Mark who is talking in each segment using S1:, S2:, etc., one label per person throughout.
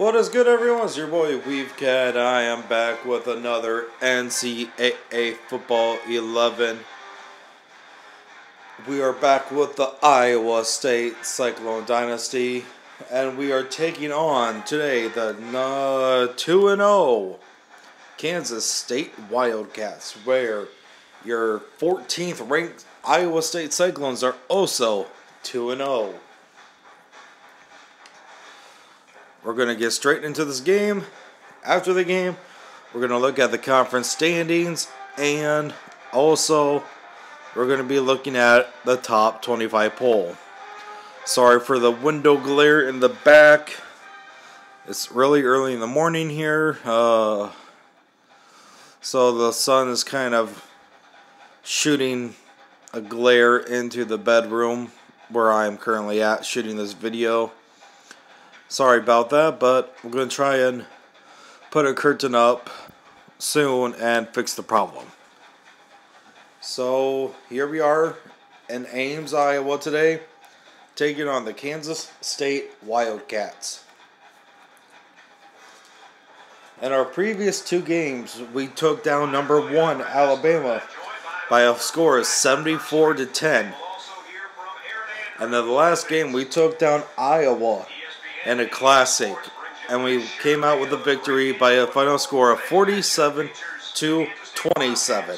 S1: What is good, everyone? It's your boy Weavecat. I am back with another NCAA Football 11. We are back with the Iowa State Cyclone Dynasty, and we are taking on today the 2 and 0 Kansas State Wildcats, where your 14th ranked Iowa State Cyclones are also 2 and 0. We're going to get straight into this game. After the game, we're going to look at the conference standings and also we're going to be looking at the top 25 poll. Sorry for the window glare in the back. It's really early in the morning here. Uh, so the sun is kind of shooting a glare into the bedroom where I am currently at shooting this video. Sorry about that, but I'm going to try and put a curtain up soon and fix the problem. So here we are in Ames, Iowa today, taking on the Kansas State Wildcats. In our previous two games, we took down number one Alabama by a score of 74 to 10. And in the last game, we took down Iowa and a classic. And we came out with a victory by a final score of 47 to 27.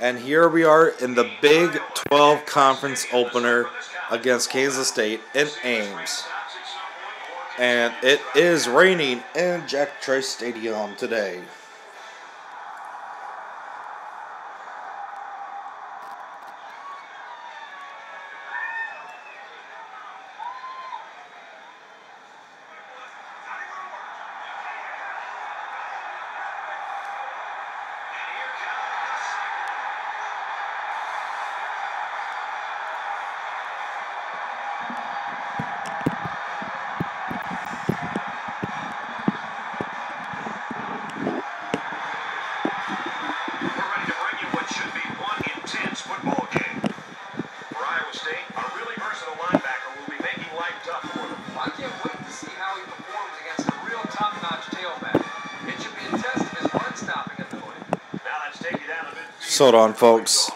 S1: And here we are in the Big 12 conference opener against Kansas State in Ames. And it is raining in Jack Trice Stadium today. Hold on, folks.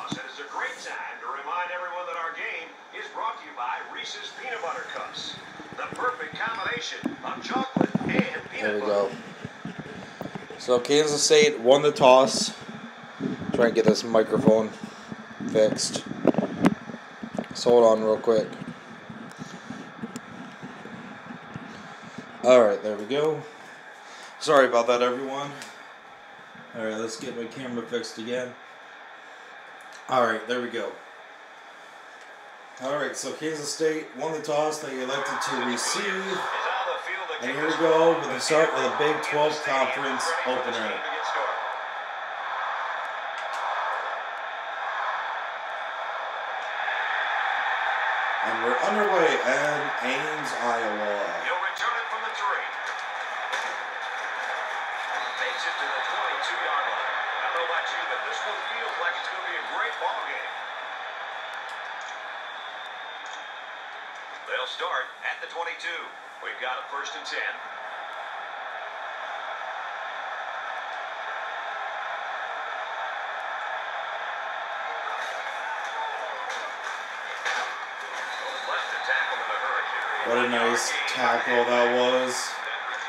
S1: There we go. So Kansas State won the toss. Try and get this microphone fixed. So hold on real quick. Alright, there we go. Sorry about that, everyone. Alright, let's get my camera fixed again. All right, there we go. All right, so Kansas State won the toss. They elected to receive. And here we go with the start of the Big 12 Conference opener. And we're underway in Ames, Iowa. He'll return it from the three. Takes it to the 22-yard line. I don't know about you, but this one feels like it's going to be a great ball game. They'll start at the 22. We've got a first and 10. What a nice tackle that was.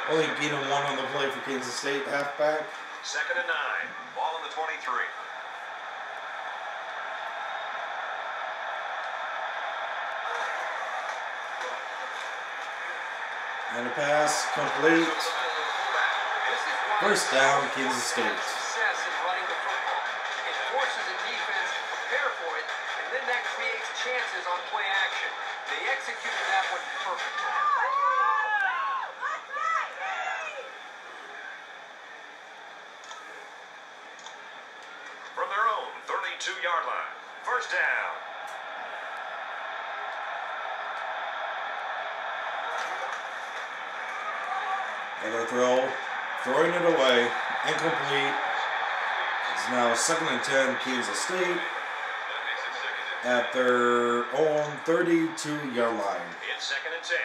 S1: Only beating one on the play for Kansas State halfback. Second and nine. Ball in the 23. And a pass complete. First down, Kansas State. chances on play action. They executed that one perfectly. two-yard line. First down. Another throw. Throwing it away. Incomplete. It's now second and ten, Kansas State. At their own 32-yard line. It's second and ten.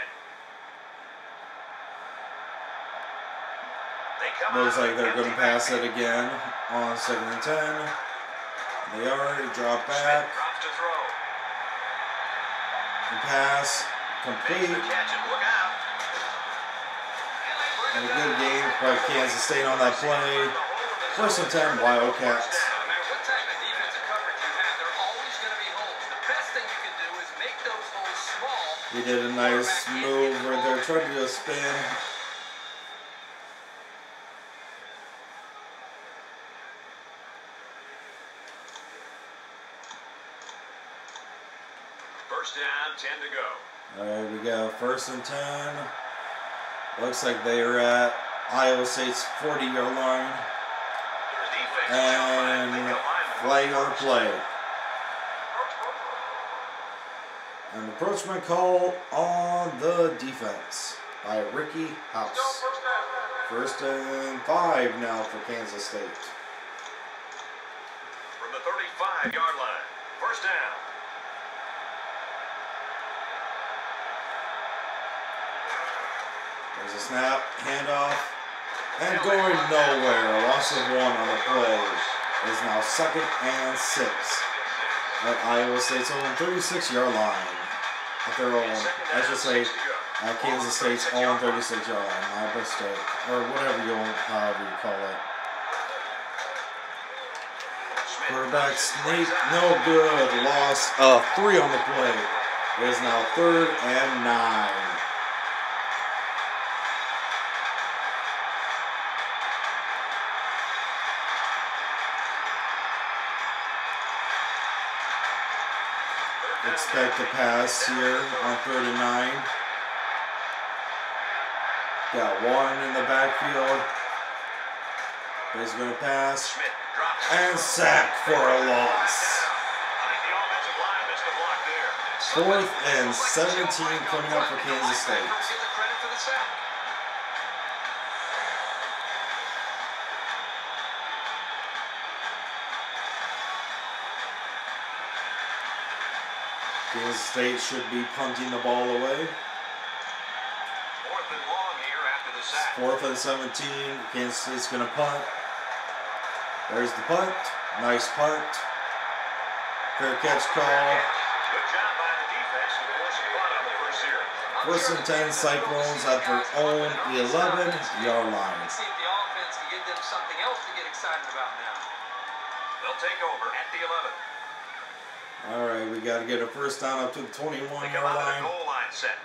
S1: Looks like they're going to pass it again on second and ten. They are. Drop back. And pass. Complete. And a good game by Kansas State on that play. First and ten, Wildcats. He did a nice move right there, tried to do a spin.
S2: First down, 10 to go.
S1: Alright, we got first and ten. Looks like they are at Iowa State's 40 yard line. And flag the play. An call on the defense by Ricky House. First and five now for Kansas State.
S2: From the 35 yard line. First down.
S1: There's a snap, handoff, and going nowhere. A loss of one on the play. It is now second and six at Iowa State's own 36 yard line. At their own, I should say, at uh, Kansas State's own 36 yard line. Mistake. Or whatever you want, however you call it. Quarterback sneak, no good. Loss of uh, three on the play. It is now third and nine. Expect a pass here on third and nine. Got one in the backfield. He's going to pass. And sack for a loss. Fourth and 17 coming up for Kansas State.
S2: Get the credit for the sack.
S1: Kansas State should be punting the ball away.
S2: Fourth and long here after the sack.
S1: Fourth and 17. Kansas State's going to punt. There's the punt. Nice punt. Fair catch call.
S2: Good job by the defense to force a punt on the first here.
S1: First and 10 Cyclones at their own 11 yard line.
S3: Let's see if the offense can give them something else to get excited about now.
S2: They'll take over at the 11.
S1: All right, we got to get a first down up to the 21
S2: They
S1: yard
S2: come out of the
S1: line.
S2: goal line set.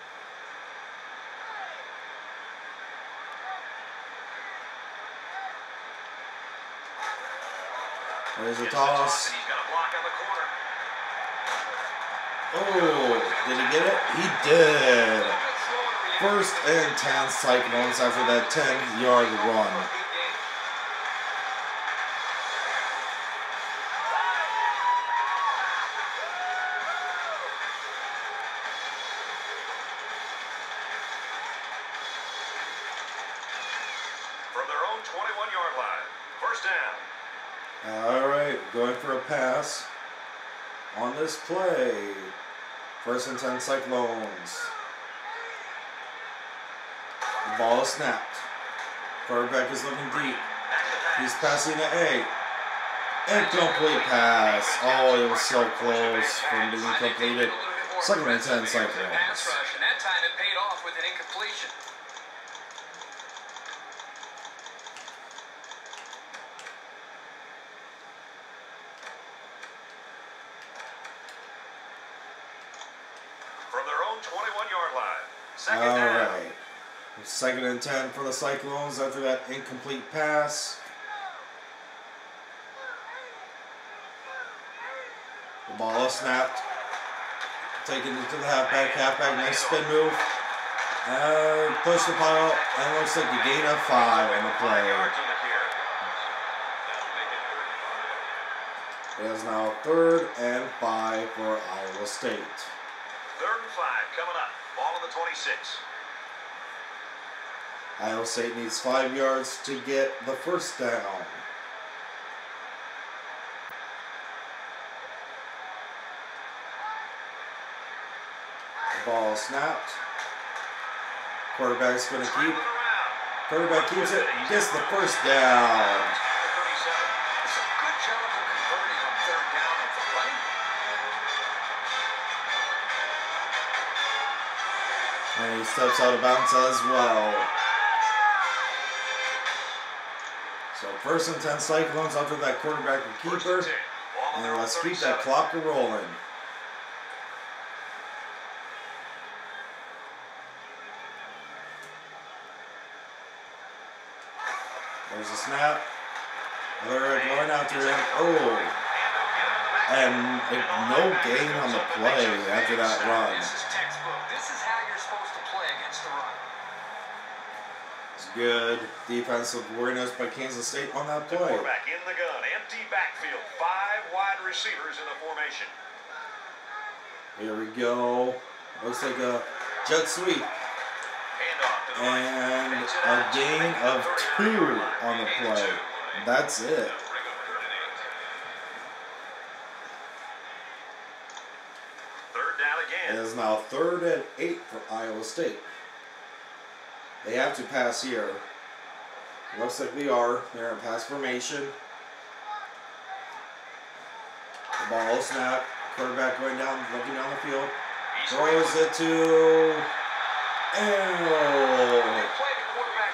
S1: There's a toss.
S2: he's got a block on the corner.
S1: Oh, did he get it? He did.
S3: A little bit slower to react.
S1: First and 10 Cyclones after that 10 yard run.
S3: Good game.
S2: From their own 21 yard line. First down.
S1: All right, going for a pass on this play. First and 10 Cyclones. The ball is snapped. Quarterback is looking deep. He's passing to A. Incomplete pass. Oh, it was so close from being completed. Second and 10
S3: aggressive there with the Pass
S1: Cyclones.
S3: rush, and that time it paid off with an incompletion.
S2: From their own 21 yard line. Second
S1: All
S2: down.
S1: right. Second and 10 for the Cyclones after that incomplete pass. The ball is snapped. Taken into the halfback. Halfback, nice spin move. And push the pile. And looks like a gain of five on the play.
S2: it
S1: is now third and five for Iowa State.
S2: Third and five coming up. Ball on the 26.
S1: Iowa State needs five yards to get the first down. Ball snapped. Quarterback's going to keep. Quarterback keeps it, gets the first down.
S3: And
S1: he steps out of bounds as well. First and ten Cyclones after that quarterback and keeper.
S2: and 10. Ball on
S1: And let's keep that clock rolling. There's a snap. They're going after him. Oh, and no gain on the play after that run.
S3: This is textbook. This is how you're supposed to play against the run.
S1: It's good defensive awareness by Kansas State on that play.
S2: quarterback in the gun. Empty backfield. Five wide receivers in the formation.
S1: Here we go. Looks like a jet sweep.
S2: Handoff to the right.
S1: And a gain of two on the play. That's it.
S2: Third down
S1: It
S2: again.
S1: is now third and eight for Iowa State. They have to pass here. Looks like we are. They're in pass formation. The ball snap. Quarterback going down, looking down the field. Throws it to. Oh!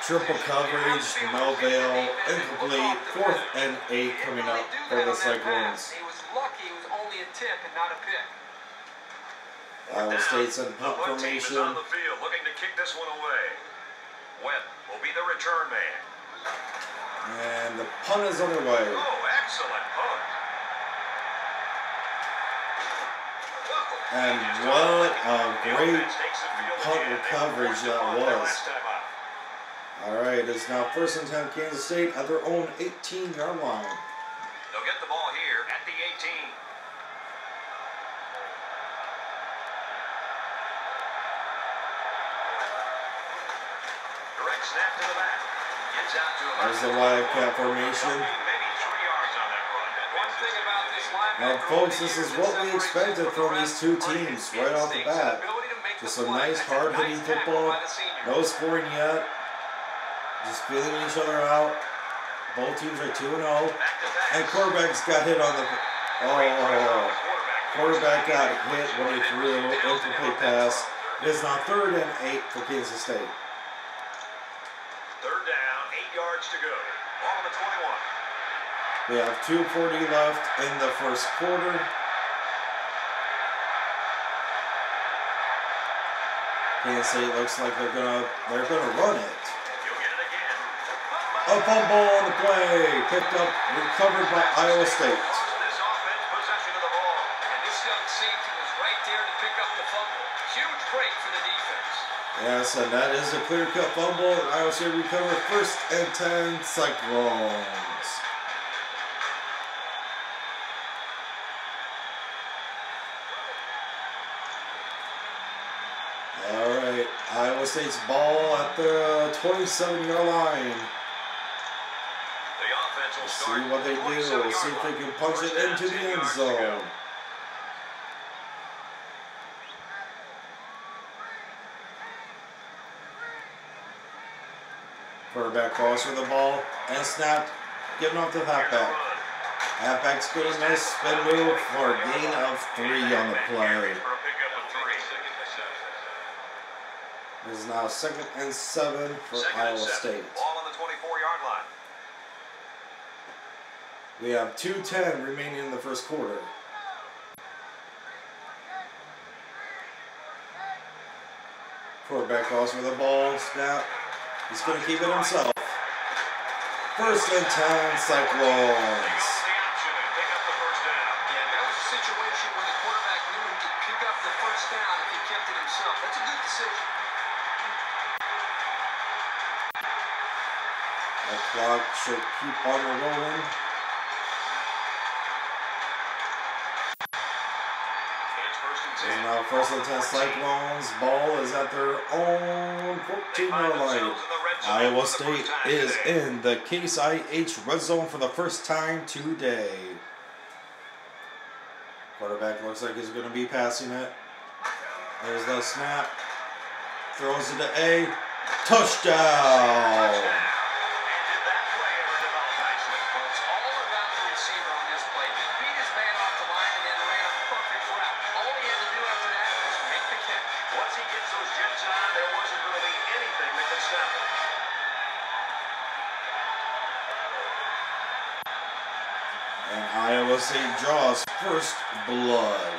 S1: Triple coverage, Melville, incomplete, fourth and eight coming up for the. Cyclones.
S3: He was lucky it was only a tip and not a pick.
S1: Iowa State's in
S2: is
S1: formation.
S2: looking to kick this one away. Webb will be the return man.
S1: And the punt is underway.
S2: Oh, excellent punt.
S1: And what a great
S2: offense takes the field
S1: punt recovery that
S2: on
S1: was.
S2: out.
S1: Alright, it's now first and 10 Kansas State at their own 18 yard line.
S2: They'll get the ball here at the 18. Direct snap to the back. Gets out to about
S1: There's the Wildcat formation. Now, folks, this is what we expected from these two teams right off the bat. Just some nice hard hitting football. No scoring yet. Just feeling each other out. Both teams are 2 0.
S2: Back to back.
S1: And quarterback's got hit on the. Oh, quarterback got hit when he threw an incomplete pass. It is now third and 8 for Kansas State.
S2: Third down, eight yards to go. Ball on the 21.
S1: We have 240 left in the first quarter. Kansas State looks like they're gonna they're gonna run it. A fumble on the play, picked up, recovered by Iowa State. Yes, and that is a clear cut fumble. Iowa State recovered first and ten Cyclones. All right, Iowa State's ball at the 27 yard line.
S2: The offense will
S1: see what they do.
S2: the 27
S1: See if they can punch
S2: First
S1: it into the end
S2: yards to go.
S1: zone. Quarterback calls for the ball and snapped, getting off the halfback. Halfback's good on this spin move for a gain of three on the play.
S2: For a pickup of three.
S1: This is now second and seven for
S2: Second
S1: Iowa
S2: seven.
S1: State.
S2: Ball on the 24 yard line.
S1: We have 2.10 remaining in the first quarter. Quarterback calls for the ball, snap. He's going to keep it himself. First and 10
S2: They
S1: Cyclones.
S2: go for the option and pick up the first down.
S3: Yeah, that was a situation where the quarterback knew he could pick up the first down if he kept it himself. That's a good decision.
S1: The clock should keep on rolling.
S2: And
S1: This is
S2: 10.
S1: now first and 10 Cyclones. Ball is at their own 14 yard line. Iowa State is in the Case IH red zone for the first time today. Quarterback looks like he's going to be passing it. There's the snap. Throws it to A. Touchdown!
S2: And did that play ever develop nicely?
S3: Well, it's all about the receiver on this play. He beat his man off the line and then ran a perfect route. All he had to do after that was make the catch.
S2: Once he gets those jets on, there wasn't going to be anything that could stop him.
S1: And Iowa State draws first blood.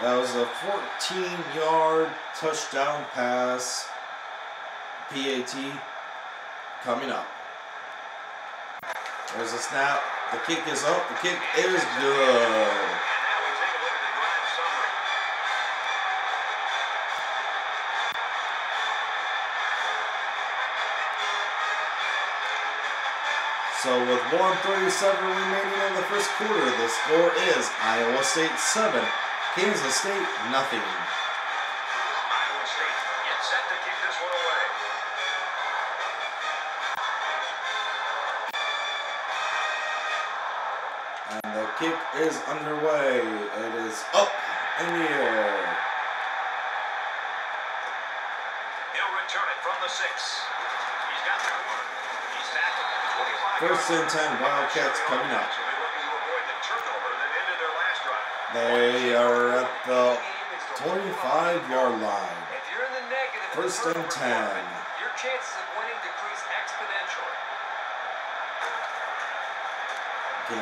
S1: That was a 14 yard touchdown pass. PAT coming up. There's a snap. The kick is up. The kick is good. So with 137 remaining in the first quarter, the score is Iowa State 7, Kansas State nothing.
S2: Iowa State gets set to kick this one away.
S1: And the kick is underway. It is up in the air.
S2: He'll return it from the six. He's got the corner. He's tackled at the 25
S1: First and 10 Wildcats coming up. They are at the
S3: Game is to
S1: 25 yard line. First and 10.
S3: quarter, your chances of winning decrease exponentially.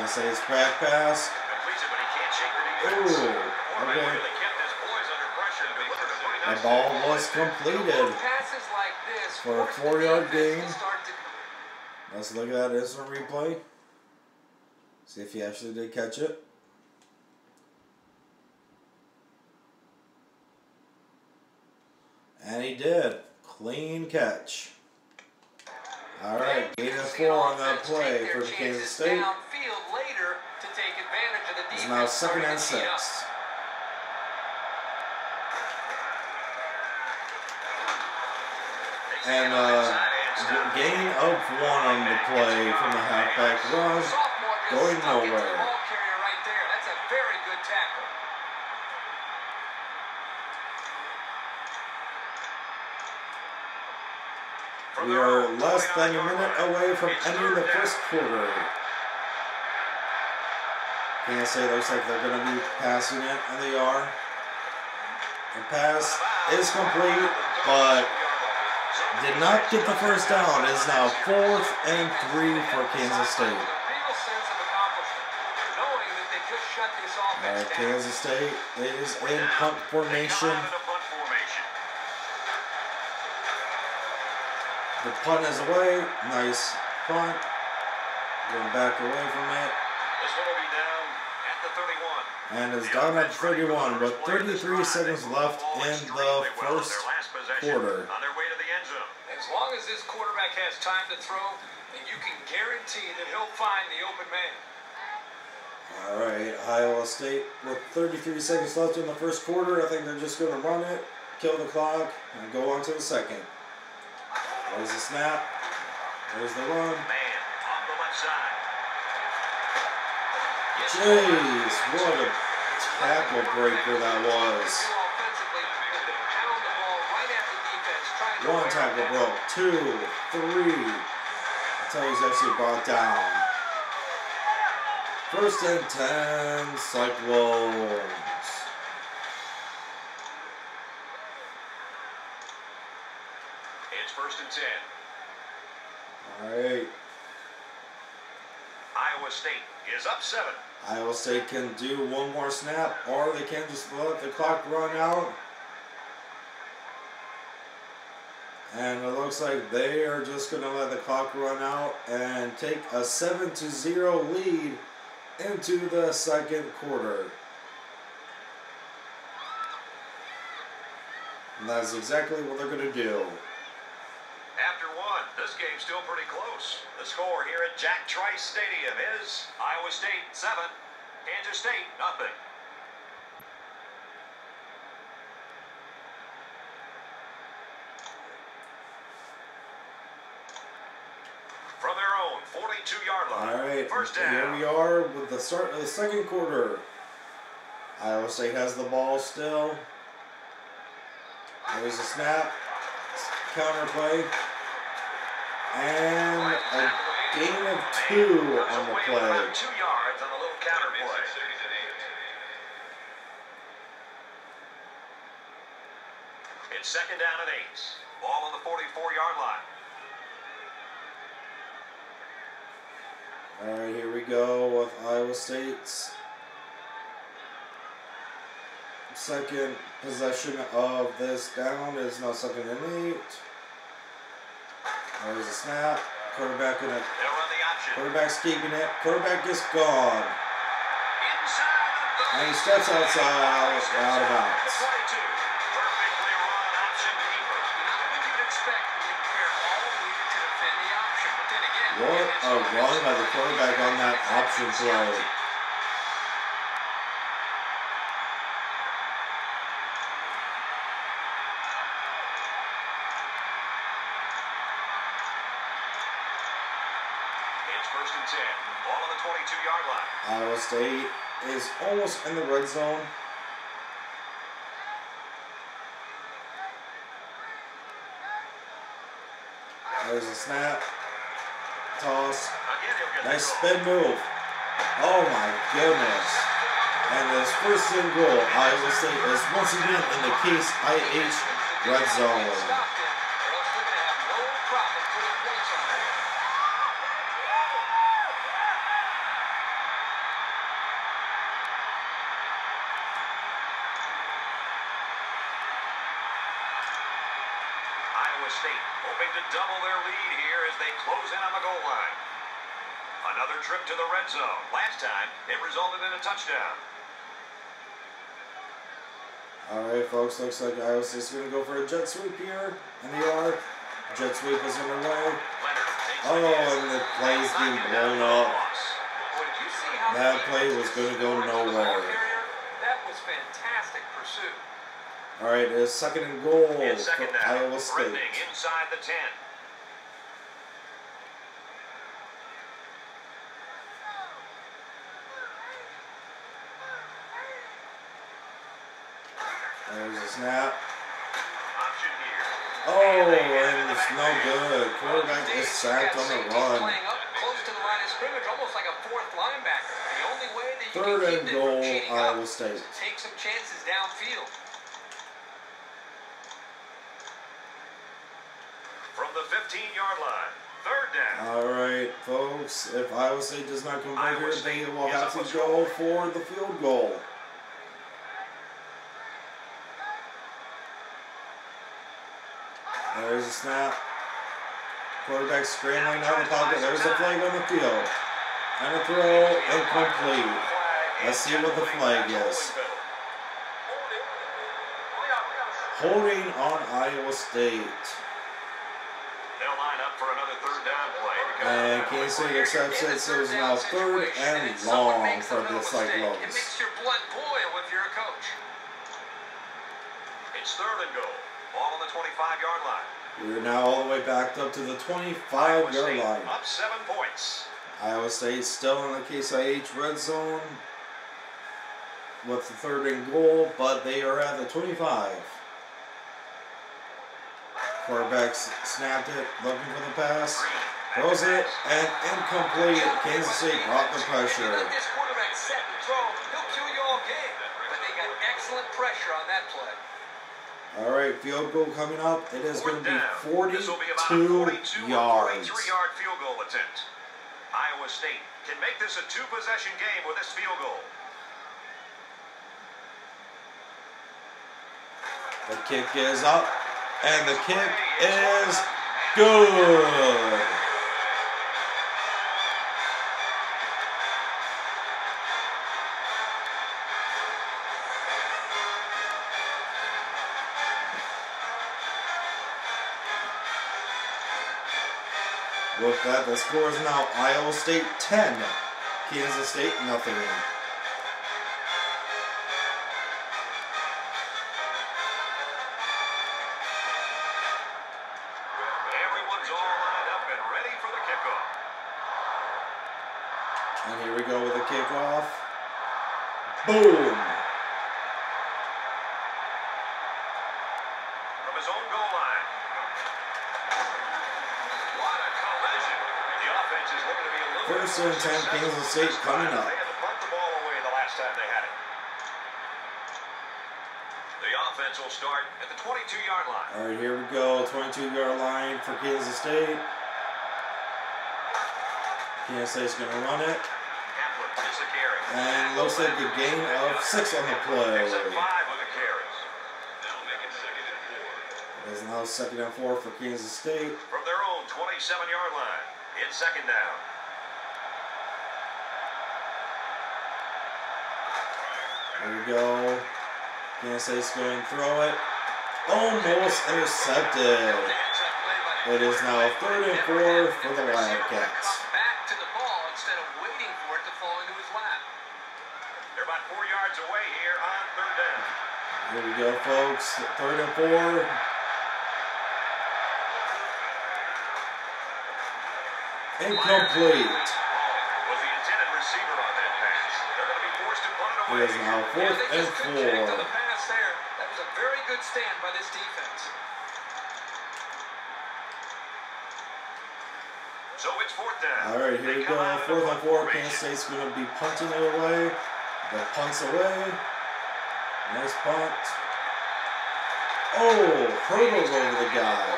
S1: State's back pass. Ooh, okay. The ball was completed. For a
S3: defense to
S1: gain. Let's look at that instant replay. See if he actually did catch it. And he did. Clean catch. All right, gain of four on that play for Kansas State.
S3: Downfield later to take advantage of the
S1: It's now second and
S3: to heat up.
S1: six. And uh, gain of one on the play from the halfback
S3: just
S1: going nowhere. We are less than a minute away from ending the first quarter. Kansas State looks like they're going to be passing it, and they are. The pass is complete, but did not get the first down. It is now fourth and three for Kansas State. Kansas State is in punt formation. The punt is away. Nice punt. Going back away from it.
S2: This one will be down at the 31.
S1: And is down at 31 with 33 seconds left in the first quarter.
S2: On their way to the end zone.
S3: As long as this quarterback has time to throw, then you can guarantee that he'll find the open man.
S1: All right, Iowa State with 33 seconds left in the first quarter. I think they're just going to run it, kill the clock, and go on to the second. There's the snap. There's the run.
S2: Man, off the left side.
S1: Jeez, what a tackle breaker that was.
S3: Offensively, to pound the ball right at the defense, trying to
S1: One tackle broke, two, three. Until he's actually brought down. First and ten, Cyclones.
S2: It's first and 10.
S1: Alright,
S2: Iowa State is up seven.
S1: Iowa State can do one more snap, or they can just let the clock run out. And it looks like they are just going to let the clock run out and take a 7 to 0 lead into the second quarter. And that's exactly what they're going to do.
S2: After one, this game's still pretty close. The score here at Jack Trice Stadium is Iowa State 7, Kansas State nothing. From their own 42-yard line.
S1: All right,
S2: First
S1: here we are with the start of the second quarter. Iowa State has the ball still. There's a snap, counter play, and a gain of two on the play.
S2: two yards on a little counter play. It's second down and eight. Ball on the 44-yard line.
S1: All right, here we go with Iowa State's second possession of this down is now second and eight. There's a snap. Quarterback in it.
S2: They'll run the option.
S1: Quarterback's keeping it. Quarterback is gone. And he steps outside, out of bounds.
S3: What
S1: a run by the quarterback on that option play.
S2: It's first and 10. Ball on the 22-yard line.
S1: Iowa State is almost in the red zone. There's a snap. Toss. Nice spin move. Oh my goodness. And this first and goal, will say, is once again in the case IH red zone.
S3: Stop them, or else they're going to have no problem putting points on them.
S2: Iowa State hoping to double their lead here as they close in on the goal line. Another trip to the red zone. Last time, it resulted in a touchdown.
S1: Alright, folks, looks like Iowa State's going to go for a jet sweep here. And they are. Jet sweep is underway. Oh, and the play's being blown
S2: for
S1: up.
S2: loss.
S3: Boy, did you see how
S1: That play was gonna go
S3: scored to ball
S1: nowhere.
S3: That was fantastic pursuit.
S1: Alright, it's second and goal for
S2: second down.
S1: Iowa State.
S2: Inside the 10.
S1: There's a snap. Oh, and it's no good. Quarterback is sacked on the run.
S3: Close to the line of scrimmage, almost like a fourth linebacker. The only way that you
S1: Third
S3: can
S1: and
S3: keep them from
S1: goal,
S3: cheating
S1: Iowa State.
S3: take some chances downfield.
S2: From the 15-yard line. Third down.
S1: Alright, folks, if Iowa State does not convert
S2: Iowa
S1: here,
S2: State
S1: they will
S2: is
S1: have
S2: up
S1: to
S2: a
S1: go
S2: score.
S1: for the field goal. There's a snap. Quarterback scrambling out of the pocket. There's a flag on the field. And a throw incomplete. Let's see what the flag is. Holding on Iowa State.
S2: They'll line up for another third down play.
S1: And Kansas City accepts it, so it's now third and long for the Cyclones.
S3: It makes your blood boil if you're a coach.
S2: It's third and goal. Ball on the 25-yard line.
S1: We're now all the way backed up to the
S2: Iowa
S1: 25 yard
S2: State
S1: line.
S2: up seven points.
S1: Iowa State still in the Case IH red zone with the third and goal, but they are at the 25. Quarterback snapped it, looking for the pass, throws it, and incomplete. Kansas State brought the pressure.
S3: let this quarterback set and throw, he'll kill you all game. But they got excellent pressure on that play.
S1: All right, field goal coming up. It is going to be
S2: down. This will be about
S1: 42
S2: 42
S1: yards.
S2: 43-yard field goal attempt. Iowa State can make this a two-possession game with this field goal.
S1: The kick is up, and the kick is good. With that, the score is now Iowa State 10, Kansas State nothing.
S2: Everyone's all lined up and ready for the kickoff.
S1: And here we go with the kickoff. Boom!
S2: From his own goal line. What a collision. The offense is looking to be a little
S1: First
S2: bit
S1: and 10,
S2: successful
S1: Kansas State coming up.
S2: They had to punt the ball away the last time they had it. The offense will start at the 22-yard line.
S1: All right, here we go. 22 yard line for Kansas State. Kansas State's going to run it.
S2: Kaplan is the carry.
S1: And looks like a gain of six on the play.
S2: Picks up five with the carries. That'll second and four.
S1: Now second and four for Kansas State.
S2: From their own 27-yard line, it's second down.
S1: Here we go. Kansas State's going to throw it. Almost intercepted. It is now third and four for the Wildcats.
S2: Here
S1: we go, folks. Third and four. Incomplete.
S2: Was the intended receiver on that pass. They're going to be forced to punt it
S1: It
S2: away.
S1: Is now fourth
S3: they
S1: and
S3: just couldn't connect on the
S1: four.
S3: pass there. That was a very good stand by this defense.
S2: So it's fourth down.
S1: All right, here
S2: They
S1: we go. Fourth and four.
S2: formation.
S1: Kansas State's going to be punting it away. The punts away. Nice punt. Oh, hurdles over the guy.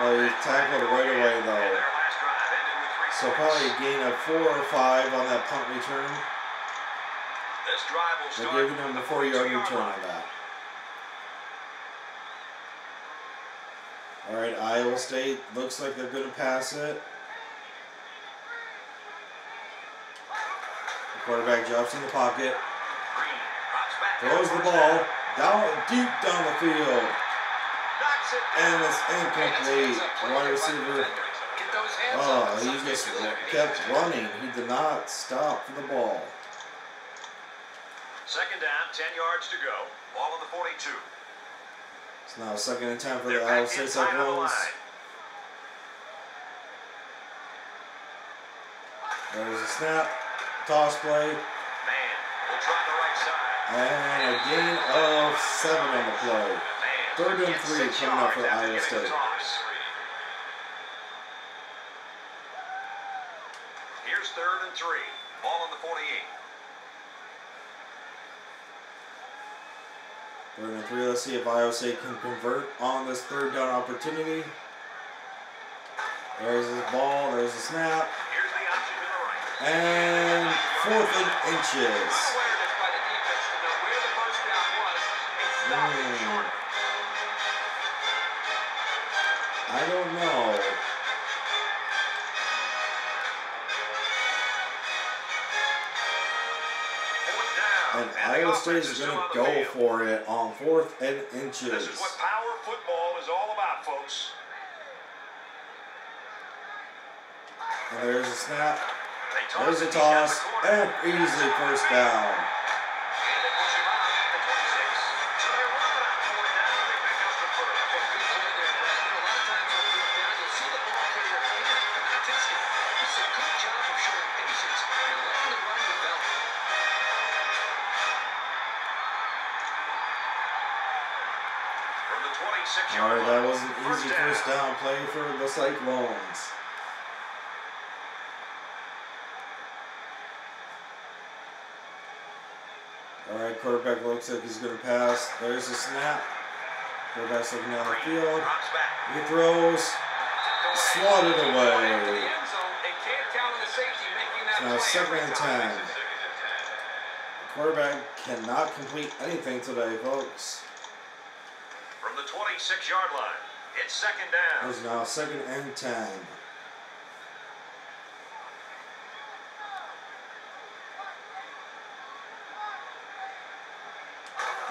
S1: Oh, he tackled right away though.
S2: their last drive ended with three
S1: So probably a gain of four or five on that punt return.
S2: This drive will
S1: They're giving him the
S2: the
S1: 40 yard return on that. All right, Iowa State looks like they're going to pass it. The quarterback drops in the pocket,
S2: Green drops back
S1: throws the ball
S2: down.
S1: deep down the field, and it's incomplete. Wide receiver.
S3: Get those hands
S1: Oh, he just kept running. He did not stop for the ball.
S2: Second down, 10 yards to go. Ball on the 42.
S1: It's now second and ten for
S2: They're
S1: the Iowa State
S2: inside on the
S1: Cyclones. There's a snap, toss play,
S2: Man, we'll try the right side.
S1: and a gain of seven on the play. Third and three coming up for Iowa State.
S2: toss. Here's third and three. Ball on the 48.
S1: Third and three. Let's see if Iowa State can convert on this third down opportunity. There's the ball. There's the snap,
S2: Here's the option to the right.
S1: and fourth and inches.
S3: awareness by the defense to know where the first down was and stop it
S1: Mm. I don't know. Iowa State is going to go
S2: field.
S1: for it on fourth and
S2: This
S1: inches.
S2: is what power football is all about, folks.
S1: And there's a snap. There's a
S2: it deep down
S1: toss, and easy first down. Cyclones. All right, quarterback looks like he's going to pass. There's a snap. Quarterback's looking down the field. He throws.
S3: Into
S1: away.
S3: the end zone. They can't count on the safety making that
S1: Now second and
S3: time.
S1: ten. The quarterback cannot complete anything today, folks.
S2: From the 26 yard line. It's second down.
S1: It's now second and ten.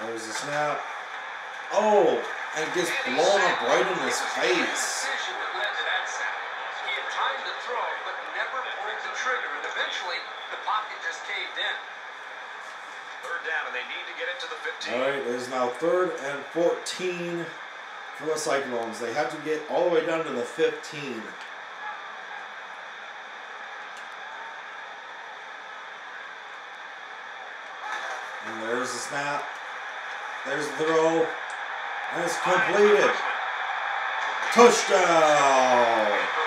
S1: There's the snap. Oh, and it gets blown up right in his
S3: It
S1: face.
S3: decision that led to that sack. He had time to throw, but never pulled the trigger, and eventually the pocket just caved in.
S2: Third down, and they need to get it to the 15.
S1: All right, it is now third and 14 for the Cyclones. They have to get all the way down to the 15. And there's the snap. There's the throw. And it's completed. Touchdown!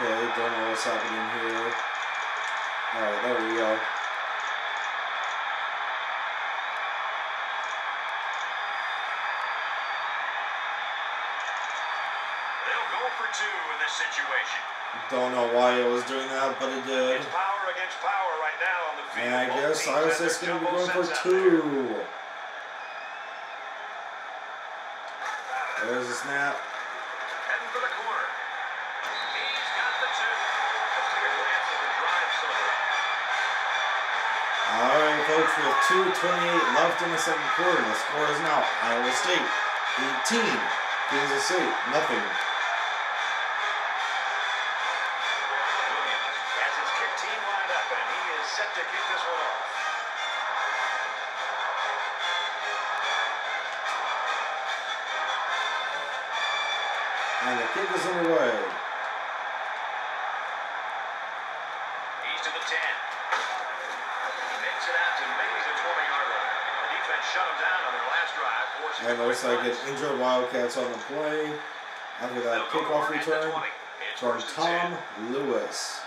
S1: Okay, don't know what's happening here. Alright, there we go.
S2: They'll go for two in this situation.
S1: Don't know why it was doing that, but it did.
S2: It's power against power right now on the field.
S1: And I guess I was just going to be going for
S2: sets out there.
S1: two. There's a snap.
S2: Heading for the corner. He's got the two. Let's take a glance at the drive summary.
S1: Alright, folks, with 2.28 left in the second quarter, the score is now Iowa State 18, Kansas State nothing. Wildcats on the play. After that kickoff
S2: for it at the
S1: return
S2: 20. It's
S1: from
S2: first and 10.
S1: Tom Lewis.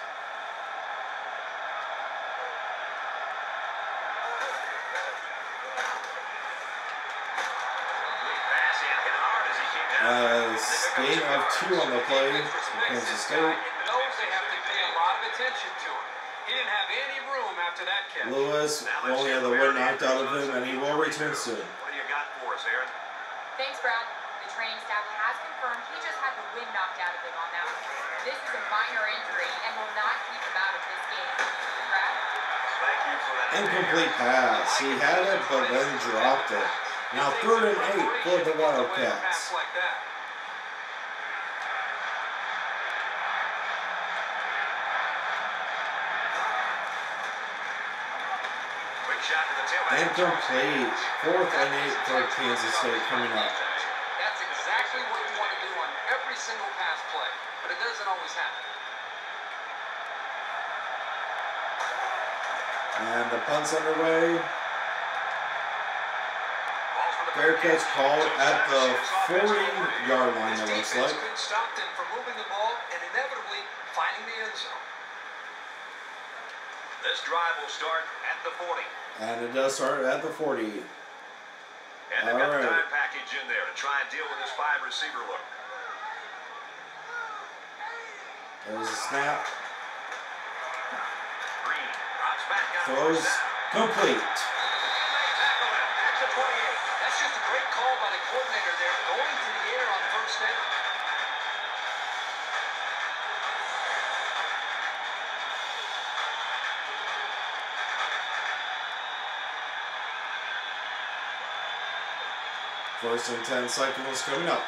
S2: Complete pass and hit hard as he came
S1: gain of two on the play Kansas State.
S3: have to pay a lot of attention to him. He didn't have any room after that catch.
S1: Lewis only had the wind knocked out of him, and he will return soon.
S2: What do you got for us, Aaron?
S4: Thanks, Brad. The training staff has confirmed he just had the wind knocked out of him on that one. This is a minor injury and will not keep him out of this game. Brad?
S2: Thank you for that.
S1: Incomplete pass. He had it, but then dropped it. Now third and eight for the Wildcats.
S3: Like that.
S2: Quick shot to the tailback.
S1: Incomplete. Fourth and eight for Kansas State coming up.
S3: That's exactly what you want to do on every single pass play, but it doesn't always happen.
S1: Punt's underway.
S2: The
S1: Fair catch called at the 40 yard line,
S3: This
S1: it looks like.
S3: couldn't stop them from moving the ball and inevitably finding the end zone.
S2: This drive will start at the 40.
S1: And it does start at the 40.
S2: And they've got the
S1: All right.
S2: dime package in there to try and deal with this five receiver look.
S1: There's a snap.
S2: Green drops back on
S1: Throws complete.
S2: And they tackle him at the 28.
S3: That's just a great call by the coordinator there, going to the air on first down.
S1: First and 10 seconds coming up.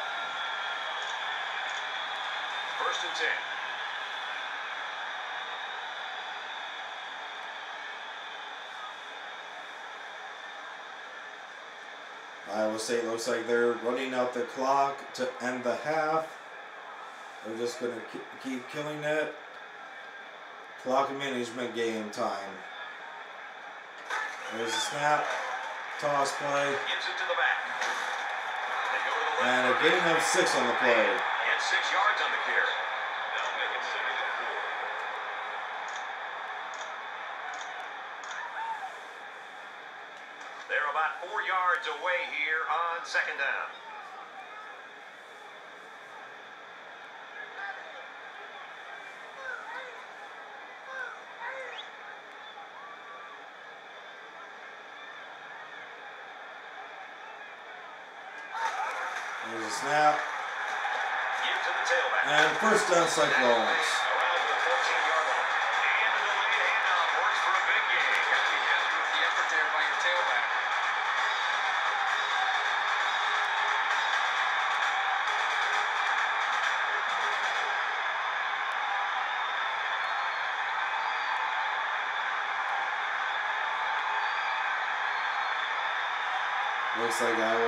S2: First and 10.
S1: Iowa State looks like they're running out the clock to end the half. They're just going to keep killing it. Clock management game time. There's a snap. Toss play.
S2: To the back. They go to the.
S1: And a gain of six on the play.
S2: And six yards on the carry. That'll make it second and four. They're about four yards away here on second down.
S1: There's a snap.
S2: Give to the tailback.
S1: And first down Cyclones.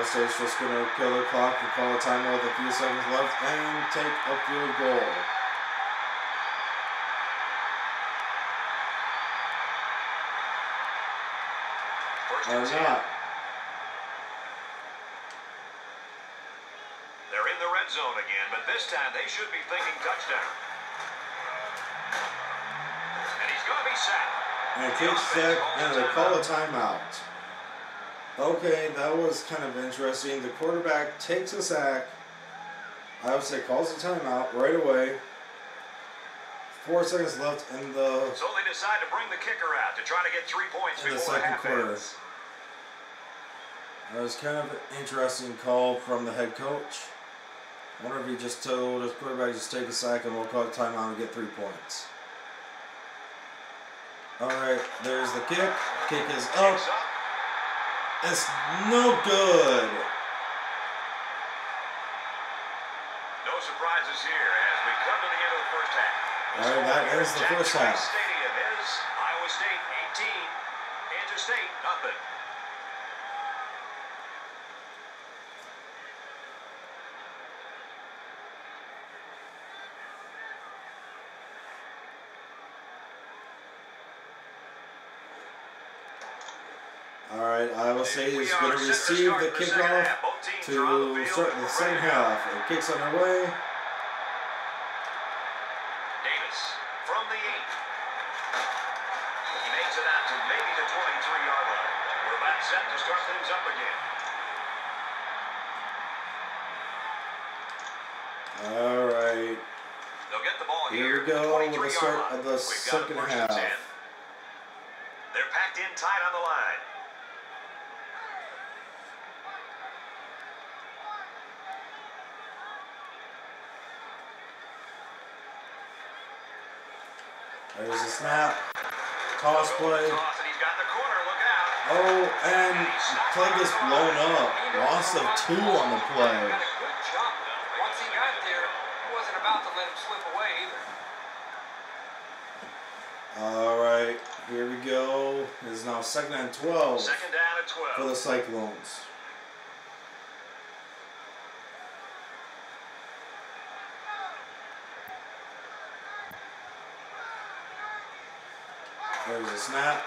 S1: State's just going to kill the clock and call a timeout with a few seconds left and take a field goal. Or not.
S2: They're in the red zone again, but this time they should be thinking touchdown. And he's going to be sacked.
S1: And kick sack, and they call a timeout. Okay, that was kind of interesting. The quarterback takes a sack. I would say calls a timeout right away. Four seconds left in the
S2: So they decide to bring the kicker out to try to get three points
S1: in the
S2: before the
S1: second
S2: half
S1: quarter.
S2: ends.
S1: That was kind of an interesting call from the head coach. I wonder if he just told his quarterback just take a sack and we'll call a timeout and get three points. Alright, there's the kick. Kick is up. It's no good.
S2: No surprises here as we come to the end of the first half.
S1: All right, that ends the first half.
S2: Trice Stadium is Iowa State 18, Kansas State nothing.
S1: Is going to receive the kickoff
S2: half. Both teams are on the
S1: to start the second half. It kicks underway.
S2: Davis from the eight. He makes it out to maybe the 23-yard line. We're about set to start things up again.
S1: Alright,
S2: They'll get the ball
S1: Here
S2: here.
S1: we go with the
S2: 23-yard
S1: start of the
S2: We've got a
S1: second half.
S2: 10. They're packed in tight on the line.
S1: There's a snap. Toss play.
S2: Toss, and the corner. Look.
S1: Oh, and play gets blown up. Loss of two on the play.
S3: Got a good jump. Once he got there, he wasn't about to let him slip away either.
S1: Alright, here we go. It is now second and 12
S2: Second down at 12.
S1: for the Cyclones. Snap.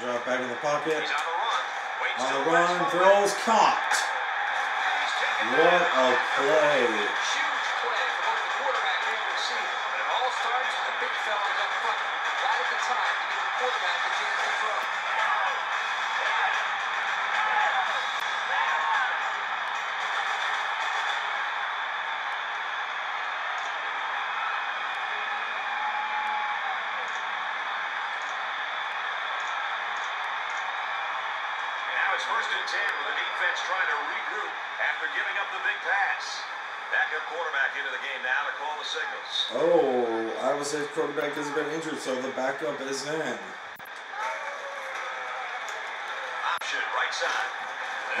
S1: Drop back in the pocket.
S2: On the run. Waits
S1: On the
S2: the
S1: run, throws, caught. What a play
S3: for both the quarterback and the receiver. But it all starts with the big fellas up front, right at the time to give the quarterback a chance to throw.
S2: And now it's first and 10 with the defense trying to regroup after giving up the big pass. Backup quarterback into the game now to call the signals.
S1: Oh, Iowa State quarterback has been injured, so the backup is in.
S2: Option, right side.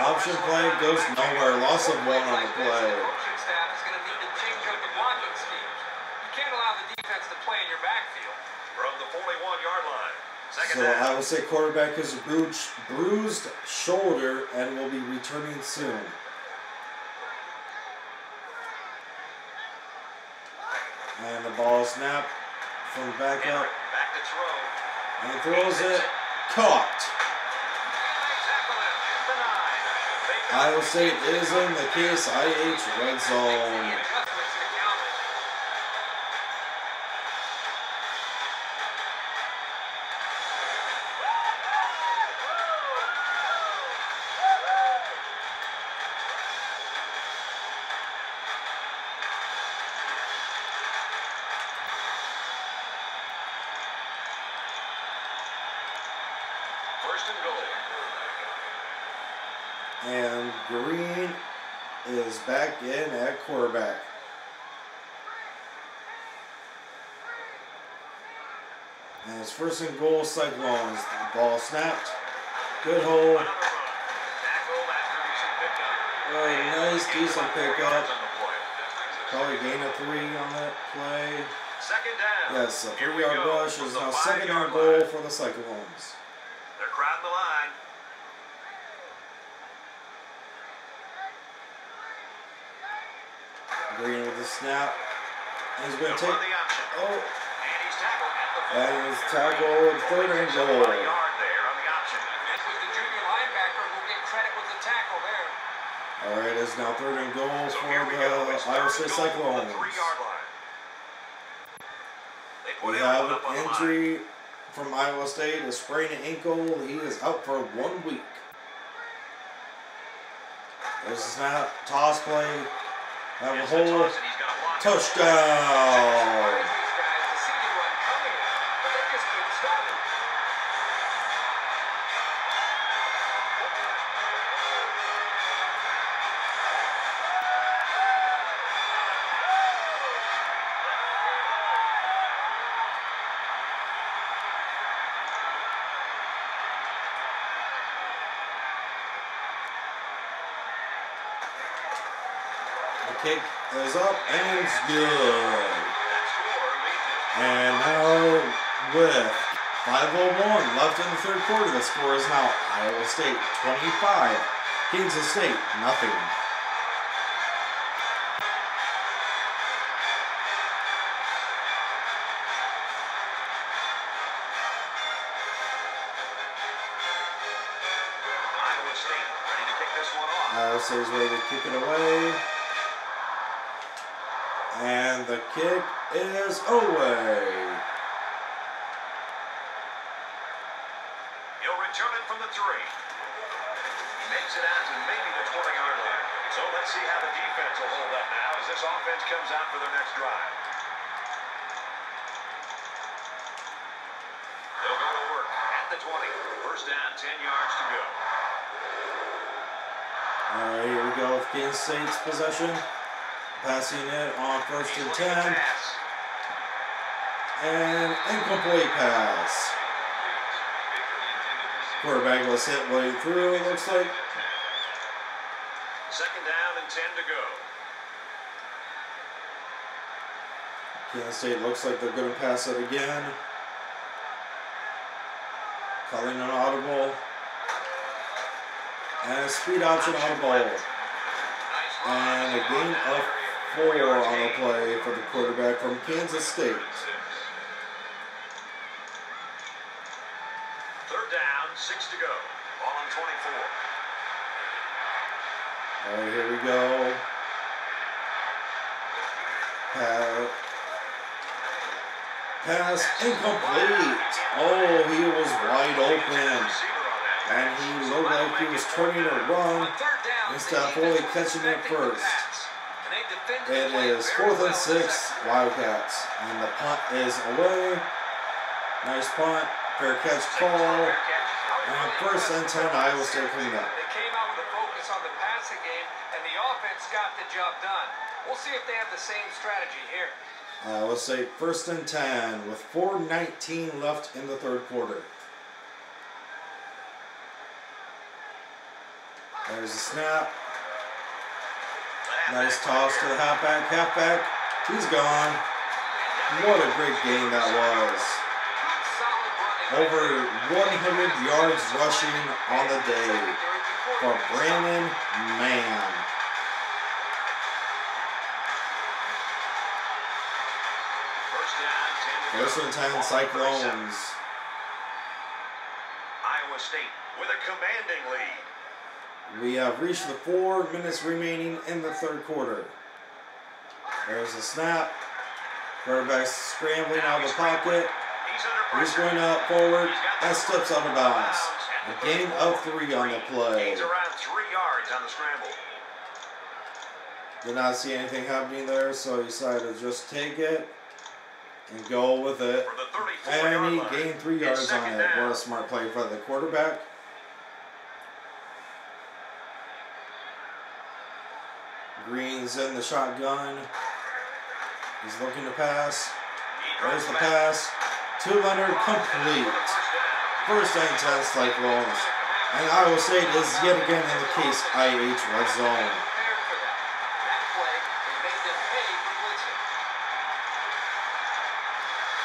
S1: Option play goes nowhere. Loss of one on the play.
S3: The coaching staff is going to need to change up the blocking schemes. You can't allow the defense to play in your backfield.
S2: From the 41-yard line. Second
S1: So
S2: down.
S1: Iowa State quarterback has a bruised, bruised shoulder and will be returning soon. And the ball snapped from the
S2: back to throw.
S1: and throws it. Caught.
S2: Tackle him at the nine. They got
S1: Iowa
S2: it.
S1: State is in the Case IH red zone. First and goal, Cyclones. The ball snapped. Good hole. Really nice, decent pickup. Probably gain a three on that play.
S2: Second down.
S1: Yes, a
S2: we are
S1: rush is now second-yard goal
S2: line.
S1: for the Cyclones.
S2: They're crowding the line.
S1: Green with the snap. Oh. And he's going to take. Oh.
S2: And he's tackled
S1: and
S2: four.
S1: he's tackled third and goal.
S2: about a yard there on the option.
S3: This was the junior linebacker who get credit with the tackle.
S1: All right, it's now third and goal
S2: So
S1: for
S2: here we go.
S1: the Iowa State
S2: and goal from
S1: Cyclones.
S2: line. They put
S1: We have an injury from Iowa State, a sprained ankle. He is out for one week. There's a snap, toss play, have a
S2: Here's the
S1: good.
S2: That score leads it.
S1: And now with 5.01 left in the third quarter, the score is now Iowa State 25, Kansas State nothing.
S2: Iowa State ready to kick this one off.
S1: Iowa State's ready to kick it away. And the kick is away.
S2: He'll return it from the three. He makes it out to maybe the 20-yard line. So let's see how the defense will hold up now as this offense comes out for their next drive. They'll go to work at the 20. First down, 10 yards to go.
S1: Alright, here we go with Kansas State's possession. Passing it on first and 10. And incomplete pass. Quarterback was hit way through, it looks like.
S2: Second down and 10 to go.
S1: Kansas State looks like they're going to pass it again. Calling an audible. And a speed option audible. And a gain of four on the play for the quarterback from Kansas State.
S2: Third down, six to go. Ball on 24.
S1: Alright, here we go. Pass. Pass incomplete. Oh, he was wide open.
S2: Receiver on that.
S1: And he looked like he was turning to run.
S3: On third down,
S1: Instead fully catching it first.
S3: pass, and they defended the
S1: It is fourth and
S3: well in the
S1: six. Wildcats. And the punt is away. Nice punt. Fair catch call. And first and 10, Iowa State cleanup.
S3: They came out with a focus on the passing game, and the offense got the job done. We'll see if they have the same strategy here.
S1: Uh, let's say first and 10 with 4.19 left in the third quarter. There's a snap. Nice toss to the halfback. Halfback, he's gone. What a great game that was. Over 100 yards rushing on the day for Brandon Mann.
S2: First down, 10 to go.
S1: First and 10
S2: Ball on 37.
S1: Cyclones.
S2: Iowa State with a commanding lead.
S1: We have reached the four minutes remaining in the third quarter. There's a snap. Quarterback scrambling out of the pocket.
S2: He's under
S1: He's
S2: pressure.
S1: going up forward
S2: He's got the
S1: and steps out of bounds. A gain of three on the play.
S2: Gains around three yards on the scramble.
S1: Did not see anything happening there, so he decided to just take it and go with it.
S2: For the 34
S1: And he gained three yards on it. What a smart play for the quarterback. Green's in the shotgun. He's looking to pass.
S2: He
S1: There's the pass. To Leonard, complete. First and 10 Cyclones. And i Iowa State is yet again in the case IH red zone.
S3: Prepared for that. That play, they made them pay for blitzing.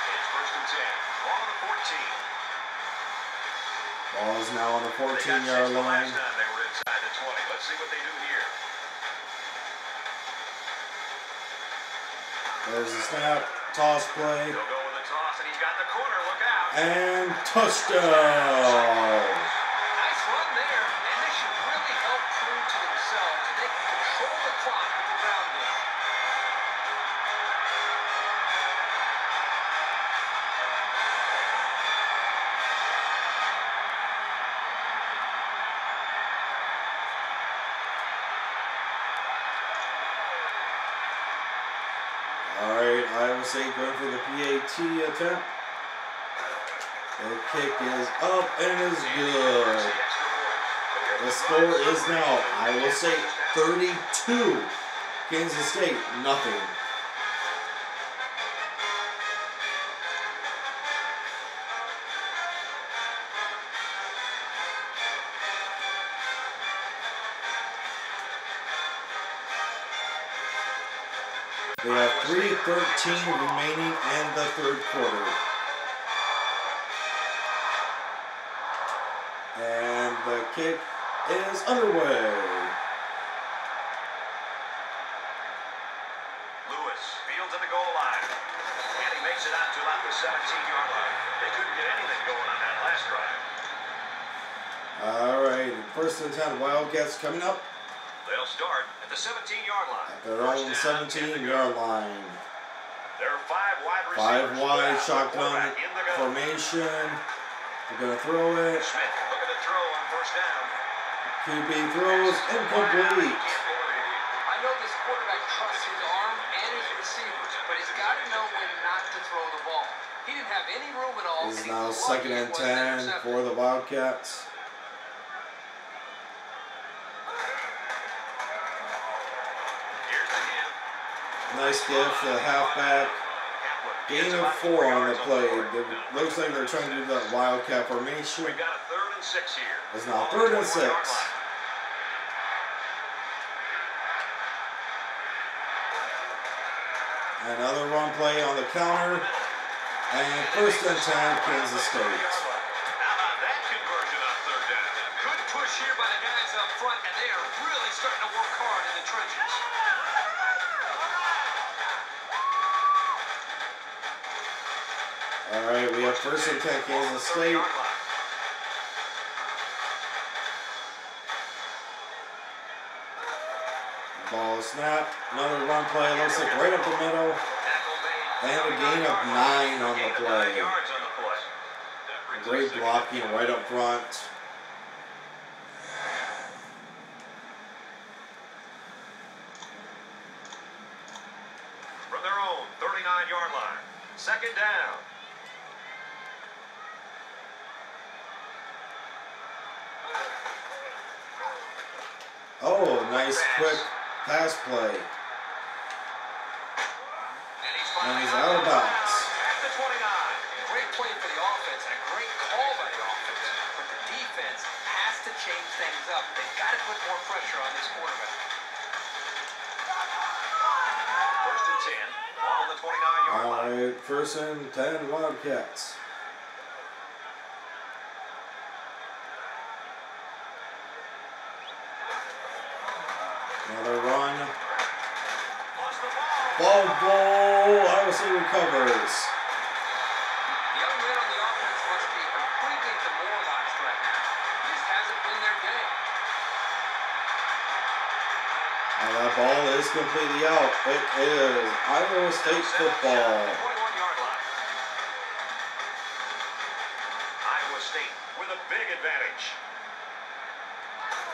S2: It's first and 10. Ball on the 14.
S1: Ball is now on the
S2: 14-yard
S1: line.
S2: they were inside the 20. Let's see what they do here.
S1: There's the snap, toss play,
S2: He'll go with the toss, and he's got the corner. Look out.
S1: and touchdown. Going for the PAT attempt. The kick is up and is good. The score is now Iowa State, 32, Kansas State nothing. Remaining in the third quarter. And the kick is underway.
S2: Lewis fields at the goal line. And he makes it out to about the 17-yard line. They couldn't get anything going on that last drive.
S1: All right, first and 10 Wildcats coming up
S2: They'll start at the 17-yard line.
S1: at their own
S2: the
S1: 17
S2: gun.
S1: yard line.
S2: There are five wide
S1: Five wide, shotgun
S2: Quarterback in the gun.
S1: formation. They're going to throw it.
S2: Smith looking to throw on first down.
S1: QB throws incomplete.
S3: I know this quarterback trusts his arm and his receivers, but he's got to know when not to throw the ball. He didn't have any room at all.
S1: This is now second and 10 for the Wildcats.
S2: Here's the hit.
S1: Nice gift to the halfback. Gain of four on the play. It looks like they're trying to do that Wildcat formation.
S2: We've got a third and six here.
S1: It's now third and six. Another run play on the counter. And first and 10, Kansas State. All right, we have first and 10, Kansas State. Ball snap. Another run play. Looks like right up the middle.
S2: Made.
S1: And a gain of nine on the play.
S2: nine yards on the play. That brings us
S1: Great blocking right up front.
S2: From their own 39-yard line. Second down.
S1: Oh, nice quick pass play.
S2: And he's,
S1: And
S2: finally
S1: he's out of bounds.
S2: At the 29.
S3: Great play for the offense and a great call by the offense. But the defense has to change things up. They've got to put more pressure on this quarterback.
S2: First and 10. Ball on the 29-yard line.
S1: right, first and 10, Wildcats. Another run.
S2: Lost the ball.
S1: Ball goal. Iowa State recovers.
S3: The young men on the offense must be completely demoralized right now. This hasn't been their day.
S1: And that ball is completely out. It is Iowa State football.
S2: 21-yard line. Iowa State with a big advantage.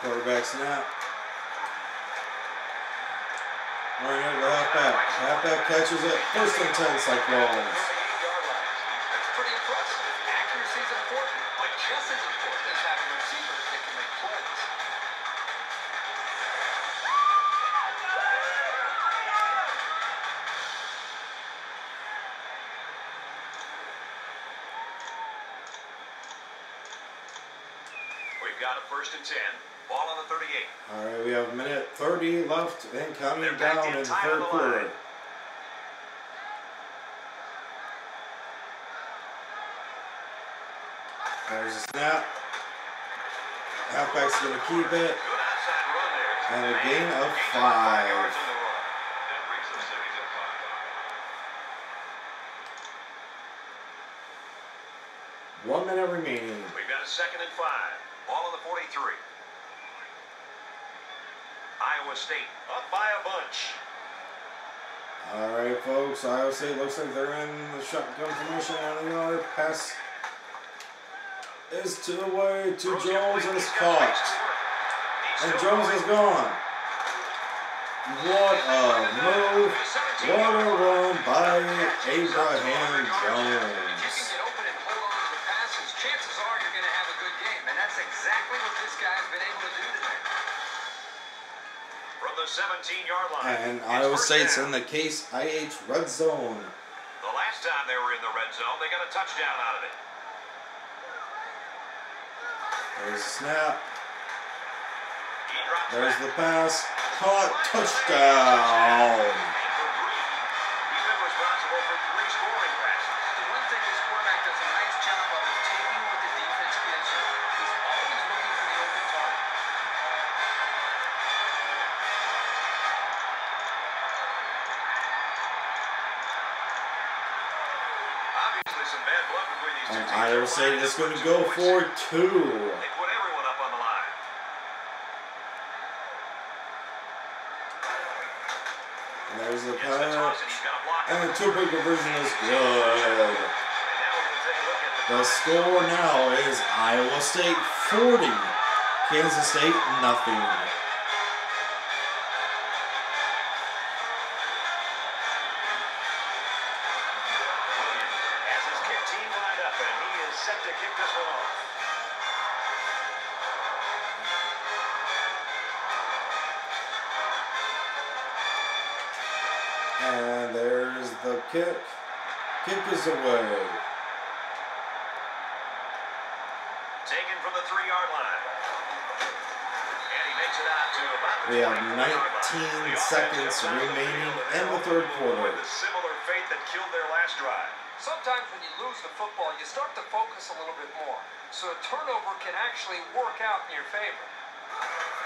S1: Quarterback snap. Into the halfback. Halfback catches it. First and 10 Cyclones. keep it. And a gain of five. One minute remaining.
S2: We've got a second and five. Ball on the 43. Iowa State up by a bunch.
S1: All right, folks. Iowa State looks like they're in the shotgun formation on the. Pass is to the way to Jones and it's caught. And Jones is gone. What a move. What a run by Abraham Jones.
S3: can get open and hold on to the passes, chances are you're going to have a good game. And that's exactly what this guy's been able to do today.
S2: From the 17-yard line.
S1: And Iowa State's in the Case IH red zone.
S2: The last time they were in the red zone, they got a touchdown out of it.
S1: There's the snap. There's the pass. Caught. Touchdown.
S2: And for three. He's been responsible for scoring look at the
S1: The score now is Iowa State 40, Kansas State nothing.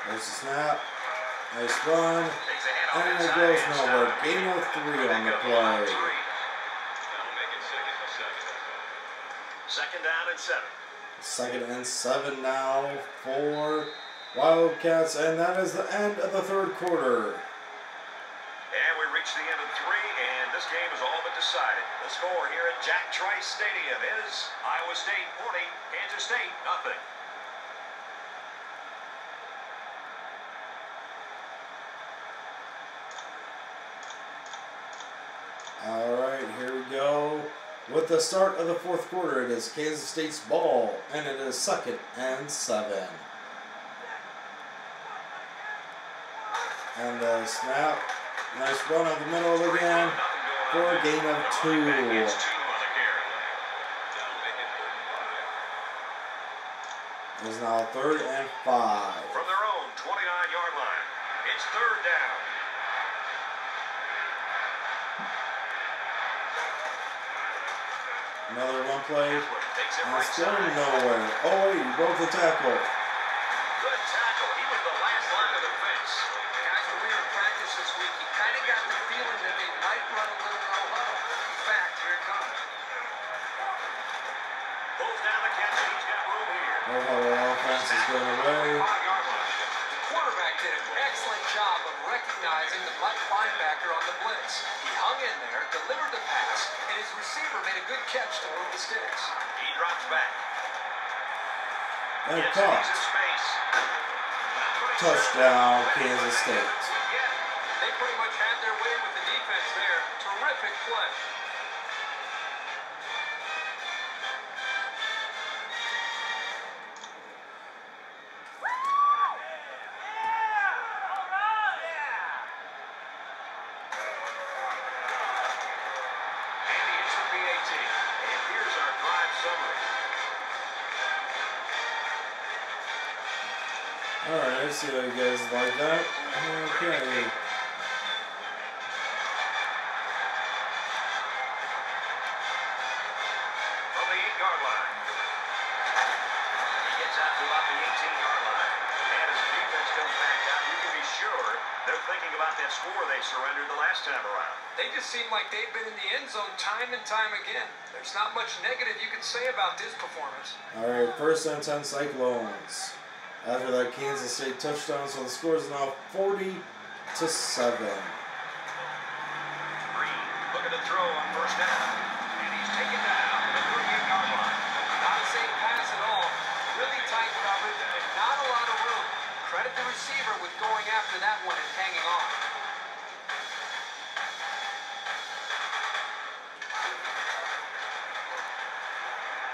S1: There's the snap. Nice run.
S2: A
S1: And it goes nowhere.
S2: stopped.
S1: Of three on the play.
S2: of three. That'll make it second and seven. Second down and seven.
S1: Second and seven now for Wildcats, and that is the end of the third quarter.
S2: And we reach the end of three, and this game is all but decided. The score here at Jack Trice Stadium is Iowa State 40, Kansas State nothing.
S1: All right, here we go. With the start of the fourth quarter, it is Kansas State's ball, and it is second and seven. And the snap, nice run up the middle again for a gain of two.
S2: It's
S1: now third and five.
S2: From their own 29-yard line, it's third down.
S1: Another one play, and
S2: right
S1: it's going
S2: side.
S1: nowhere. Oh wait, he broke the tackle.
S2: Good tackle. He was the last line of defense.
S3: Guys, when we were in practice this week, you kind of got the feeling that they might run a little no huddle. In fact, here it comes.
S2: Pulls down the catch, he's got room here.
S1: Oh, the offense is going away.
S2: Five-yard line.
S3: The quarterback did an excellent job of recognizing the black linebacker on the blitz. He hung in there, delivered the pass, and his receiver made a good catch to move the sticks.
S2: He drops back.
S1: And
S2: Gets it,
S1: caught.
S2: he's in space.
S1: Touchdown, Kansas State. That
S2: that score they surrendered the last time around.
S3: They just seem like they've been in the end zone time and time again. There's not much negative you can say about this performance.
S1: All right, first and ten Cyclones. After that Kansas State touchdown, so the score is now 40 to seven.
S2: Green looking to throw on first down. And he's taken down at the 38-yard line.
S3: Not a safe pass at all. Really tight coverage and not a lot of room. Credit the receiver with going after that one and hanging on.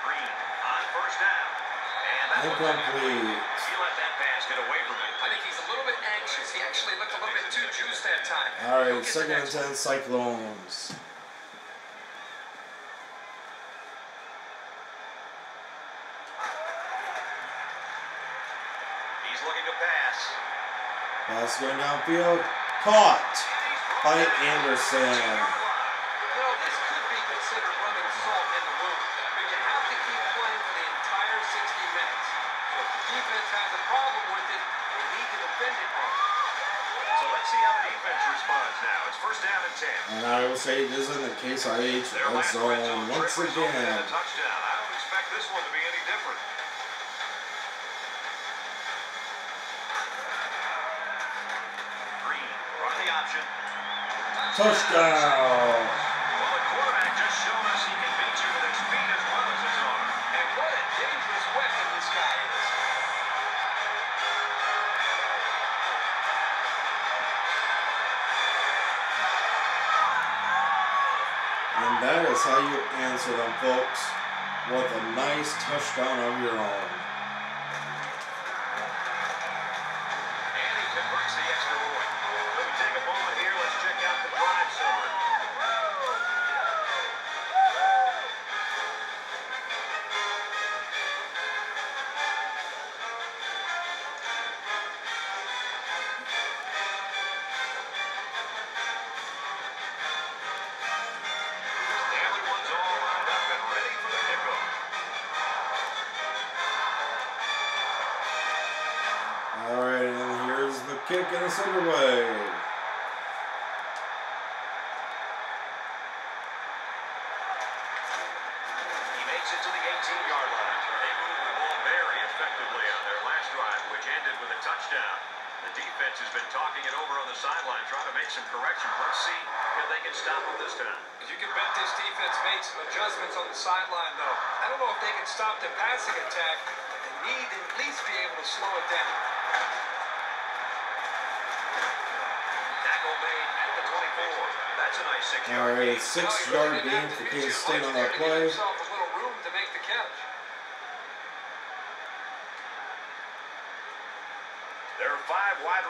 S2: Green on first down. And that
S1: Incomplete.
S2: He let that pass get away from him.
S3: I think he's a little bit anxious. He actually looked a little bit too juiced that time.
S1: All
S3: He'll
S1: right,
S3: get the
S1: second and ten Cyclones.
S2: He's looking to pass.
S1: Pass going downfield, caught by Anderson.
S3: You know, this could be considered rubbing salt in the wound. But you have to keep playing for the entire 60 minutes. So if the defense has a problem with it, they need to defend it wrong.
S2: So let's see how the defense responds now. It's first down and
S1: I will say this is the case IH
S2: Their
S1: red
S2: last
S1: zone uh,
S2: zone
S1: once
S2: resulted in
S1: again.
S2: touchdown. I don't expect this one to be any different. Green, run the option.
S1: Touchdown!
S3: Is
S1: how you answer them, folks. With a nice touchdown of your own.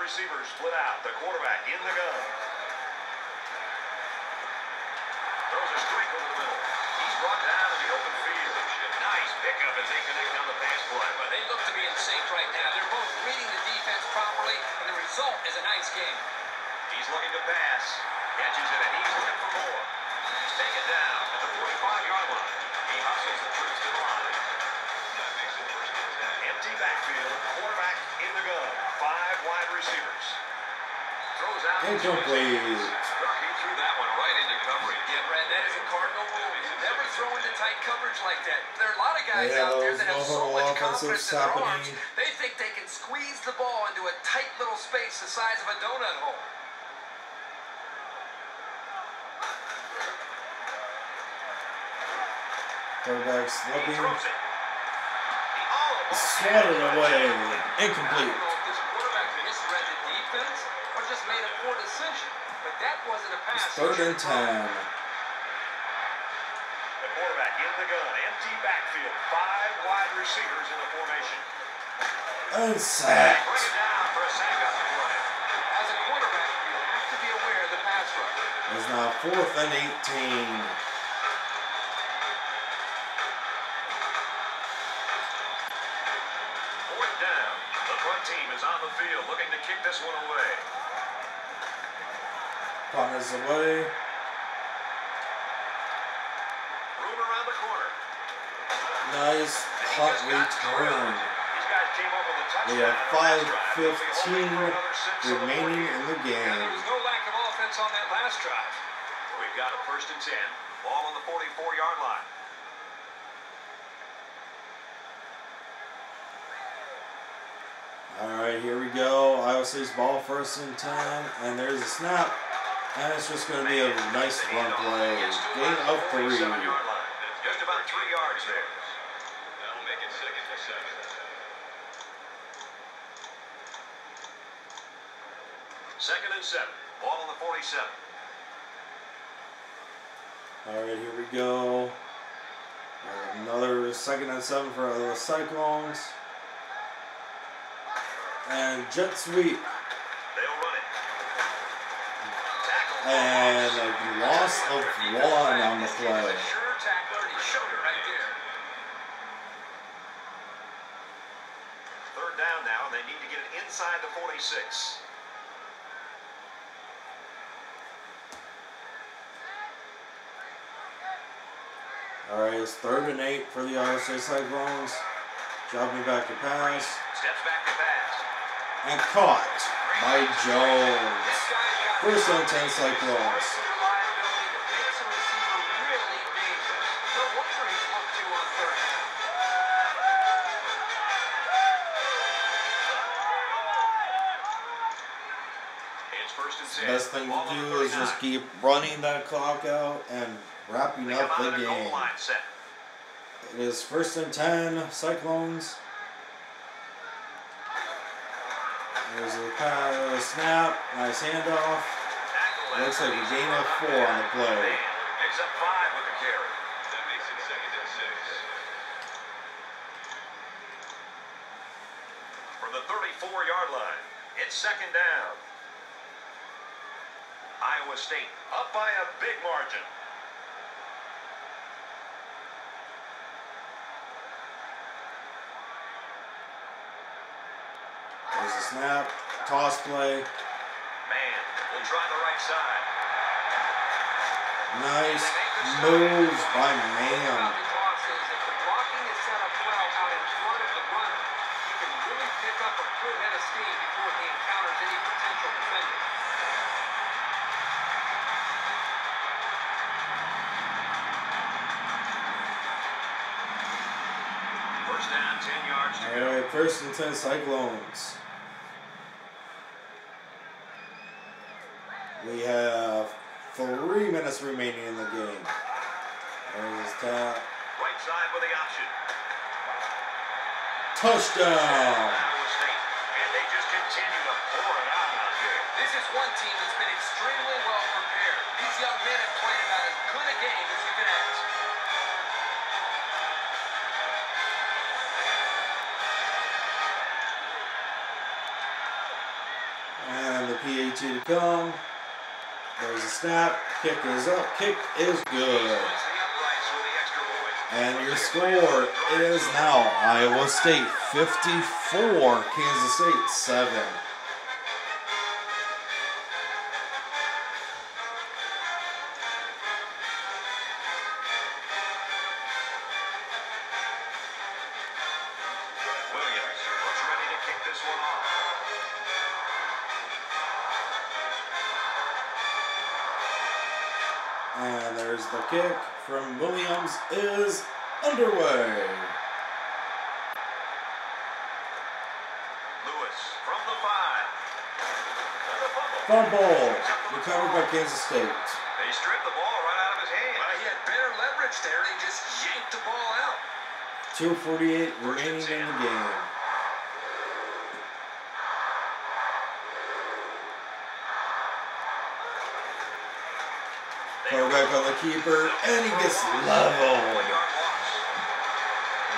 S2: Receivers split out. The quarterback in the gun. Throws a strike over the middle. He's brought down in the open field. Nice pickup as they connect on the pass play.
S3: But they look to be in sync right now. They're both reading the defense properly, and the result is a nice game.
S2: He's looking to pass. Catches it, and he's looking for more. He's taken down at the 45-yard line. He hustles the troops to the line. Empty backfield. Quarterback in the gun. Five wide receivers. Throws out.
S1: Incomplete.
S2: He threw that one right into coverage.
S3: Yeah, Brad, that is a cardinal rule. You never throw into tight coverage like that. There are a lot of guys
S1: Yeah,
S3: out there that have so much confidence in their arms, they think they can squeeze the ball into a tight little space the size of a donut hole.
S1: Quarterback
S2: He
S1: slipping.
S2: throws it. He almost
S1: Swatted away. Incomplete.
S3: know if this quarterback misread the defense or just made a poor decision, but that wasn't a pass.
S1: It's third and ten.
S2: The quarterback in the gun. Empty backfield. Five wide receivers in the formation.
S1: And
S2: Bring it down for a sack on the play.
S3: As a quarterback, you have to be aware of the pass rush.
S1: It's now fourth and 18.
S2: Away. Room around the corner.
S1: Nice punt return.
S2: These guys came up with a touchdown.
S1: We have
S2: in the last drive. They'll be hoping
S1: 5:15
S2: for another six on the
S1: remaining in the
S3: And there
S1: game.
S3: was no lack points on that last drive.
S2: We've got a first and 10. Ball on the 44-yard line.
S1: All right, here we go. Iowa State's ball first and 10, and there's a snap. And it's just going to be a nice run play. Gain of three.
S2: 47-yard. Just about three yards there.
S3: That'll make it second to seven.
S2: Second and seven. Ball on the 47.
S1: All right, here we go. Another second and seven for the Cyclones. And jet sweep.
S2: They'll run it. Tackle.
S1: And a loss of one on the
S3: This kid is
S1: play.
S3: sure tackler, and he right there.
S2: Third down now, and they need to get it inside the 46.
S1: All right, it's third and eight for the Iowa State Cyclones. Dropping back to pass.
S2: Steps back to pass.
S1: And caught by Jones.
S3: This guy's got
S1: First and
S3: the
S1: 10 Cyclones.
S3: reliability that makes a receiver really dangerous. No wonder he's looked to on third down.
S2: It's first and
S1: The best thing to do is just keep running that clock out and wrapping up the
S2: of their goal
S1: game. It is first and 10 Cyclones. There's a pass, snap, nice handoff. Looks like a gain of four on the play.
S2: Picks up five with the carry.
S3: That makes it second and six.
S2: From the 34-yard line, it's second down. Iowa State up by a big margin.
S1: There's a snap, toss play,
S2: Man, will try the right side.
S1: nice moves by man.
S3: The toss is if the blocking is set up well out in front of the runner, he can really pick up a good head of steam before he encounters any potential defender.
S2: First down, 10 yards to go.
S1: Alright, first and 10 Cyclones. We have three minutes remaining in the game. There's his tap.
S2: Right side with the option.
S1: Touchdown!
S2: And they just continue to pour it out out there.
S3: This is one team that's been extremely well prepared. These young men have played about as good a game as you can ask.
S1: And the PAT to come. A snap. Kick is up. Kick is good. And your score is now Iowa State 54, Kansas State 7. Kansas State.
S2: They stripped the ball right out of his hand.
S3: Well, he had better leverage there, and he just yanked the ball out.
S1: 248 remaining in the game. Throw back on the keeper, and he ges leveled.
S2: One-yard loss.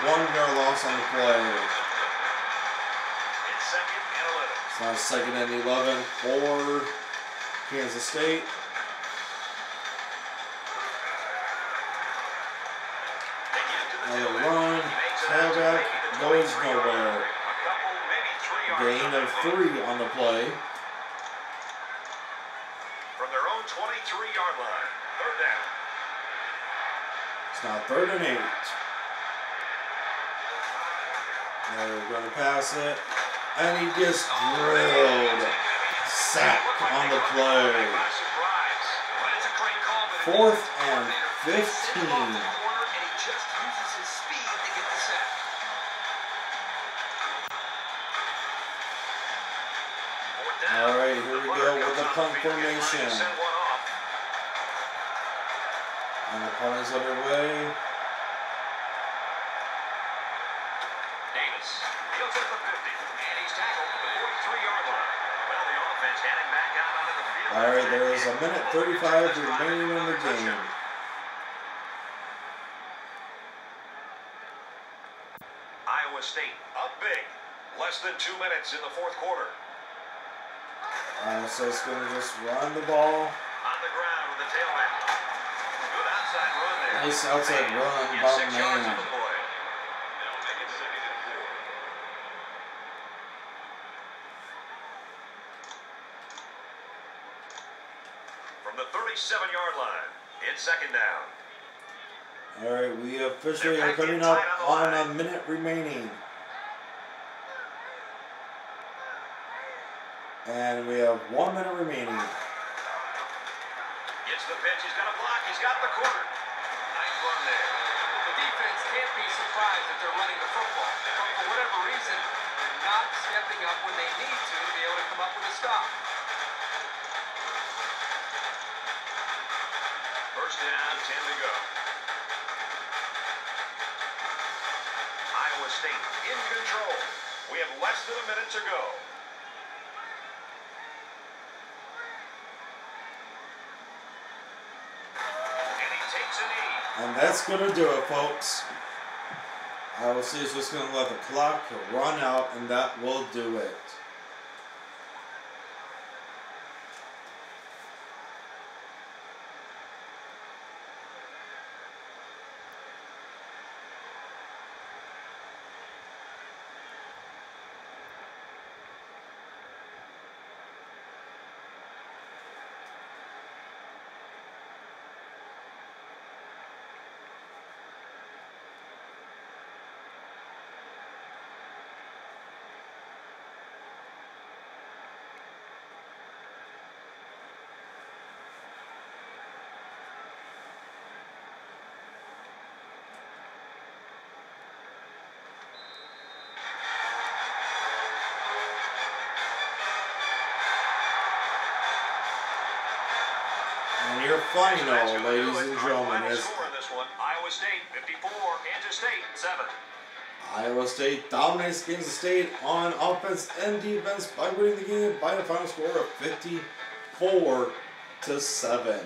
S1: One yard loss on the play.
S2: It's second and 11.
S1: It's now second and 11 for Kansas State.
S2: They get it to the
S1: Another run,
S2: He makes it out to
S1: tailback, goes nowhere.
S2: line. A couple, maybe three yards
S1: Gain of three on the play.
S2: From their own 23-yard line. Third down.
S1: It's now third and eight. They're going to pass it. And he just drilled. Sack on the play. Fourth and
S3: They send him off
S1: 15.
S3: the corner, and he just uses his speed to get the sack.
S2: Fourth down.
S1: All right, here we go with the punt formation. And the punt is underway.
S2: Davis fields it at the 50, and he's tackled at the 43-yard line. Well, the offense heading back out onto the field.
S1: All right, there is a minute 35 remaining in the game.
S2: Iowa State up big. Less than two minutes in the fourth quarter.
S1: Uh, so it's going to just run the ball.
S2: On the ground with the tailback. Good outside run there.
S1: Nice outside run
S2: six yards
S1: man.
S2: on the play. They'll make it second and four. From the 37-yard line, it's second down.
S1: All right, we officially are coming up on a minute remaining. And we have one minute remaining.
S2: Gets the pitch. He's got a block. He's got the corner. Nice run there.
S3: The defense can't be surprised that they're running the football. But for whatever reason, they're not stepping up when they need to to be able to come up with a stop.
S2: First down, 10 to go. Iowa State in control. We have less than a minute to go. And.
S1: And that's going to do it, folks. Iowa State is just going to let the clock run out, and that will do it. And your final,
S2: That's gonna do
S1: ladies and gentlemen,
S2: final
S1: is
S2: score in this one, Iowa State 54, Kansas State 7.
S1: Iowa State dominates Kansas State on offense and defense by winning the game by a final score of 54 to 7.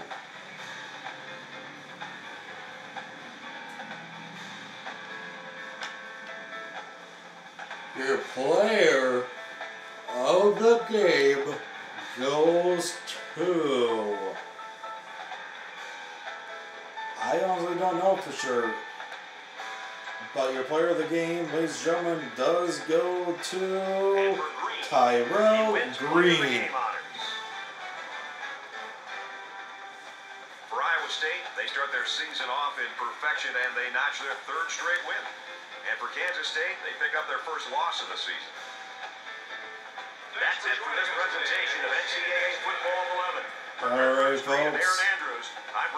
S1: Your player I honestly don't know for sure. But your player of the game, ladies and gentlemen, does go to
S2: for Green, he
S1: Tyrell
S2: wins one of the
S1: Green.
S2: For Iowa State, they start their season off in perfection and they notch their third straight win. And for Kansas State, they pick up their first loss of the season. That's it for this presentation of NCAA Football 11.
S1: All right, folks.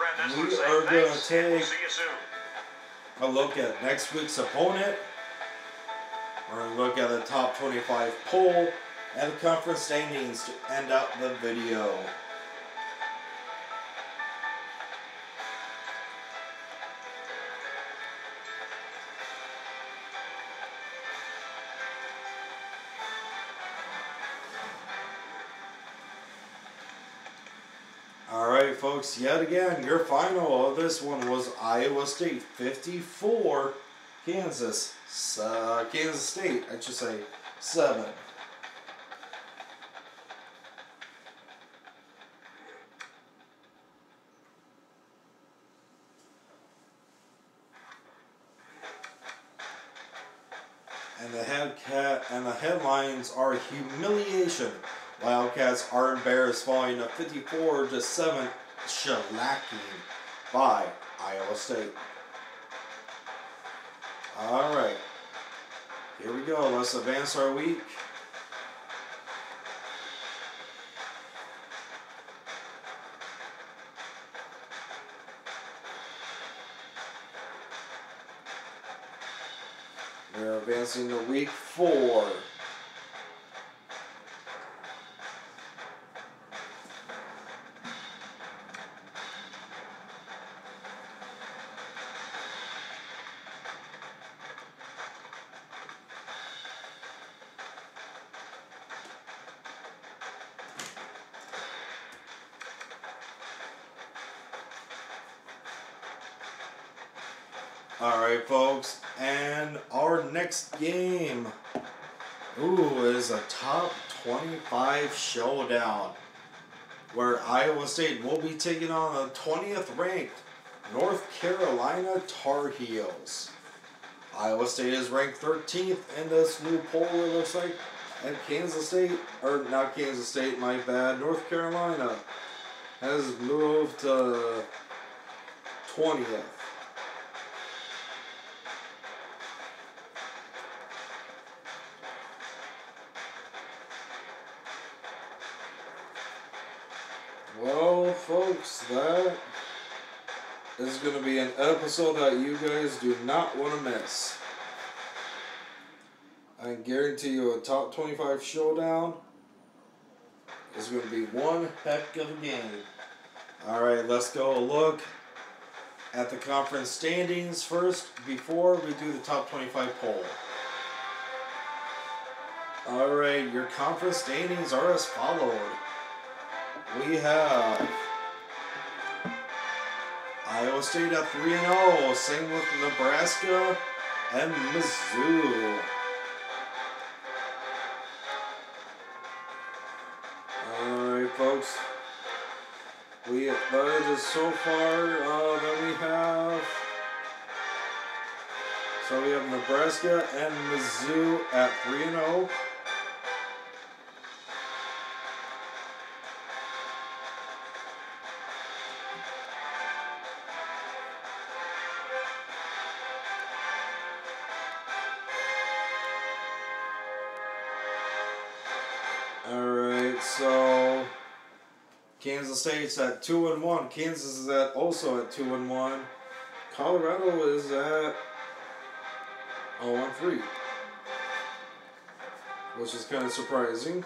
S1: We are
S2: and we'll
S1: take-
S2: see you soon.
S1: A look at next week's opponent. We're going to look at the top 25 poll and the conference standings to end up the video. Folks. Yet again, your final of this one was Iowa State 54, Kansas, uh, Kansas State. I should say seven. And the head cat and the headlines are humiliation. Wildcats are embarrassed falling a 54 to 7 shellacking by Iowa State. All right. Here we go. Let's advance our week. We're advancing to week four. 25 showdown where Iowa State will be taking on the 20th ranked North Carolina Tar Heels. Iowa State is ranked 13th in this new poll, it looks like, and Kansas State, or not Kansas State, my bad, North Carolina has moved to 20th. Is going to be an episode that you guys do not want to miss. I guarantee you a top 25 showdown is going to be one heck of a game. Alright, let's go look at the conference standings first before we do the top 25 poll. Alright, your conference standings are as followed. We have Iowa State at 3 0, same with Nebraska and Mizzou. Alright, folks. We that is so far uh, that we have. So we have Nebraska and Mizzou at 3 0. Kansas State's at two and one. Kansas is at also at two and one. Colorado is at oh and three. Which is kind of surprising.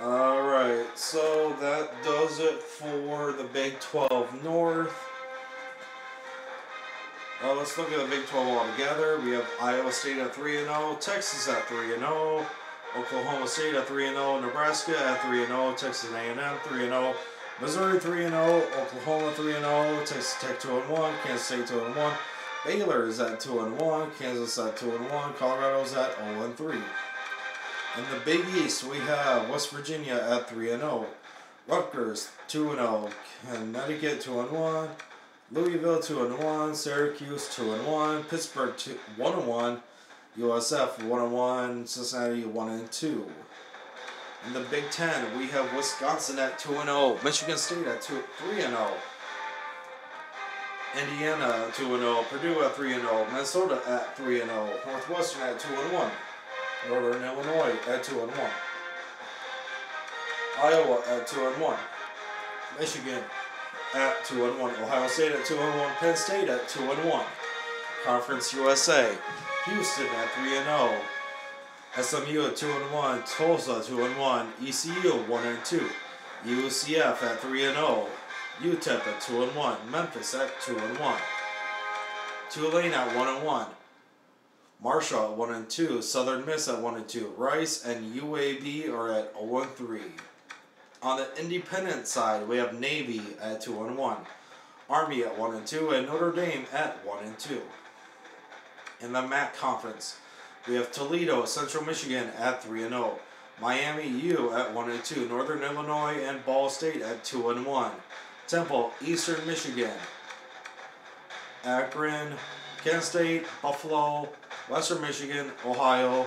S1: Alright, so that does it for the Big 12 North. Uh, let's look at the Big 12 altogether. We have Iowa State at 3 and 0, Texas at 3 and 0, Oklahoma State at 3 and 0, Nebraska at 3 and 0, Texas A&M 3 and 0, Missouri 3 and 0, Oklahoma 3 and 0, Texas Tech 2 and 1, Kansas State 2 and 1, Baylor is at 2 and 1, Kansas at 2 and 1, Colorado's at 0 and 3. In the Big East, we have West Virginia at 3 and 0, Rutgers 2 and 0, Connecticut 2 and 1, Louisville 2 and 1, Syracuse 2 and 1, Pittsburgh 2, 1 and 1, USF 1 and 1, Cincinnati 1 and 2. In the Big 10, we have Wisconsin at 2 and 0, Michigan State at 2 3 and 0. Indiana 2 and 0, Purdue at 3 and 0, Minnesota at 3 and 0, Northwestern at 2 and 1, Northern Illinois at 2 and 1. Iowa at 2 and 1. Michigan at 2 and 1. Ohio State at 2 and 1. Penn State at 2 and 1. Conference USA. Houston at 3 and 0. SMU at 2 and 1. Tulsa 2 and 1. ECU 1 and 2. UCF at 3 and 0. UTEP at 2 and 1. Memphis at 2 and 1. Tulane at 1 and 1. Marshall at 1 and 2. Southern Miss at 1 and 2. Rice and UAB are at 0 and 3. On the independent side, we have Navy at 2 and 1, Army at 1 and 2, and Notre Dame at 1 and 2. In the MAC conference, we have Toledo, Central Michigan at 3 and 0, Miami U at 1 and 2, Northern Illinois and Ball State at 2 and 1, Temple, Eastern Michigan, Akron, Kent State, Buffalo, Western Michigan, Ohio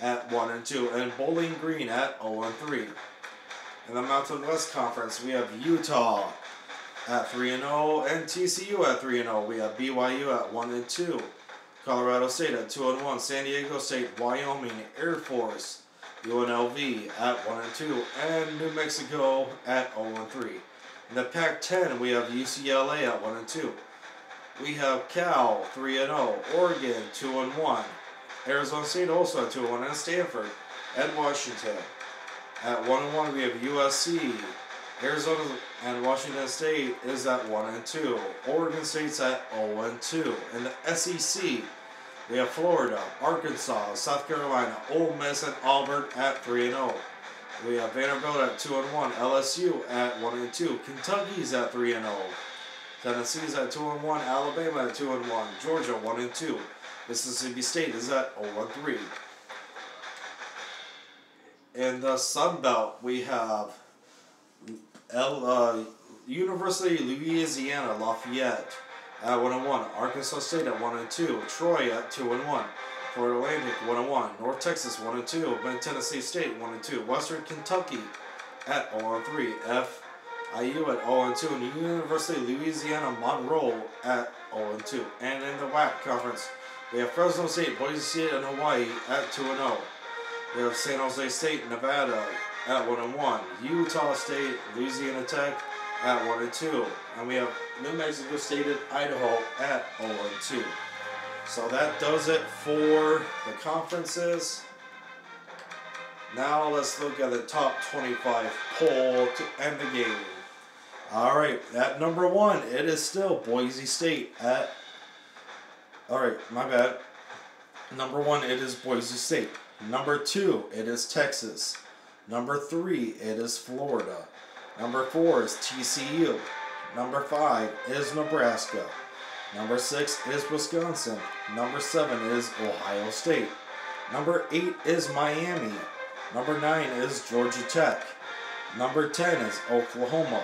S1: at 1 and 2, and Bowling Green at 0 and 3. In the Mountain West Conference, we have Utah at 3 and 0 and TCU at 3 and 0. We have BYU at 1 and 2. Colorado State at 2 and 1. San Diego State, Wyoming, Air Force, UNLV at 1 and 2 and New Mexico at 0 and 3. In the Pac-10, we have UCLA at 1 and 2. we have Cal 3 and 0, Oregon 2 and 1, Arizona State also at 2 and 1, and Stanford at Washington. At 1 and 1, we have USC. Arizona and Washington State is at 1 and 2. Oregon State's at 0 and 2. In the SEC, we have Florida, Arkansas, South Carolina, Ole Miss, and Auburn at 3 and 0. We have Vanderbilt at 2 and 1, LSU at 1 and 2, Kentucky's at 3 and 0. Tennessee's at 2 and 1, Alabama at 2 and 1, Georgia 1 and 2. Mississippi State is at 0 and 3. In the Sun Belt, we have L, uh, University of Louisiana Lafayette at 1 and 1, Arkansas State at 1 and 2, Troy at 2 and 1, Florida Atlantic 1 and 1, North Texas 1 and 2, Ben Tennessee State 1 and 2, Western Kentucky at 0 and 3, FIU at 0-2. and University of Louisiana Monroe at 0 and 2. And in the WAC conference, we have Fresno State, Boise State, and Hawaii at 2 and 0. We have San Jose State, Nevada at 1 and 1. Utah State, Louisiana Tech at 1 and 2. And we have New Mexico State and Idaho at 0 and 2. So that does it for the conferences. Now let's look at the top 25 poll to end the game. All right, at number one, it is still Boise State at. All right, my bad. Number one, it is Boise State. Number two, it is Texas. Number three, it is Florida. Number four is TCU. Number five is Nebraska. Number six is Wisconsin. Number seven is Ohio State. Number eight is Miami. Number nine is Georgia Tech. Number 10 is Oklahoma.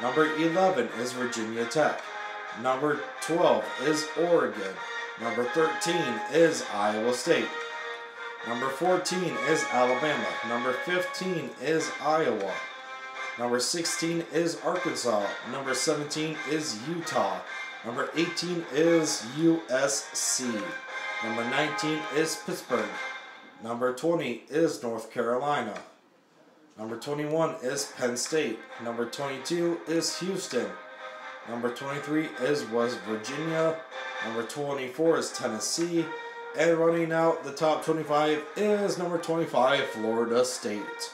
S1: Number 11 is Virginia Tech. Number 12 is Oregon. Number 13 is Iowa State. Number 14 is Alabama. Number 15 is Iowa. Number 16 is Arkansas. Number 17 is Utah. Number 18 is USC. Number 19 is Pittsburgh. Number 20 is North Carolina. Number 21 is Penn State. Number 22 is Houston. Number 23 is West Virginia. Number 24 is Tennessee. And running out the top 25 is number 25, Florida State.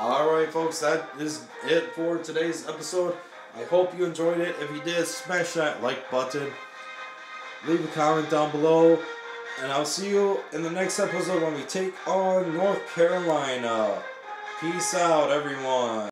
S1: Alright, folks, that is it for today's episode. I hope you enjoyed it. If you did, smash that like button. Leave a comment down below. And I'll see you in the next episode when we take on North Carolina. Peace out, everyone.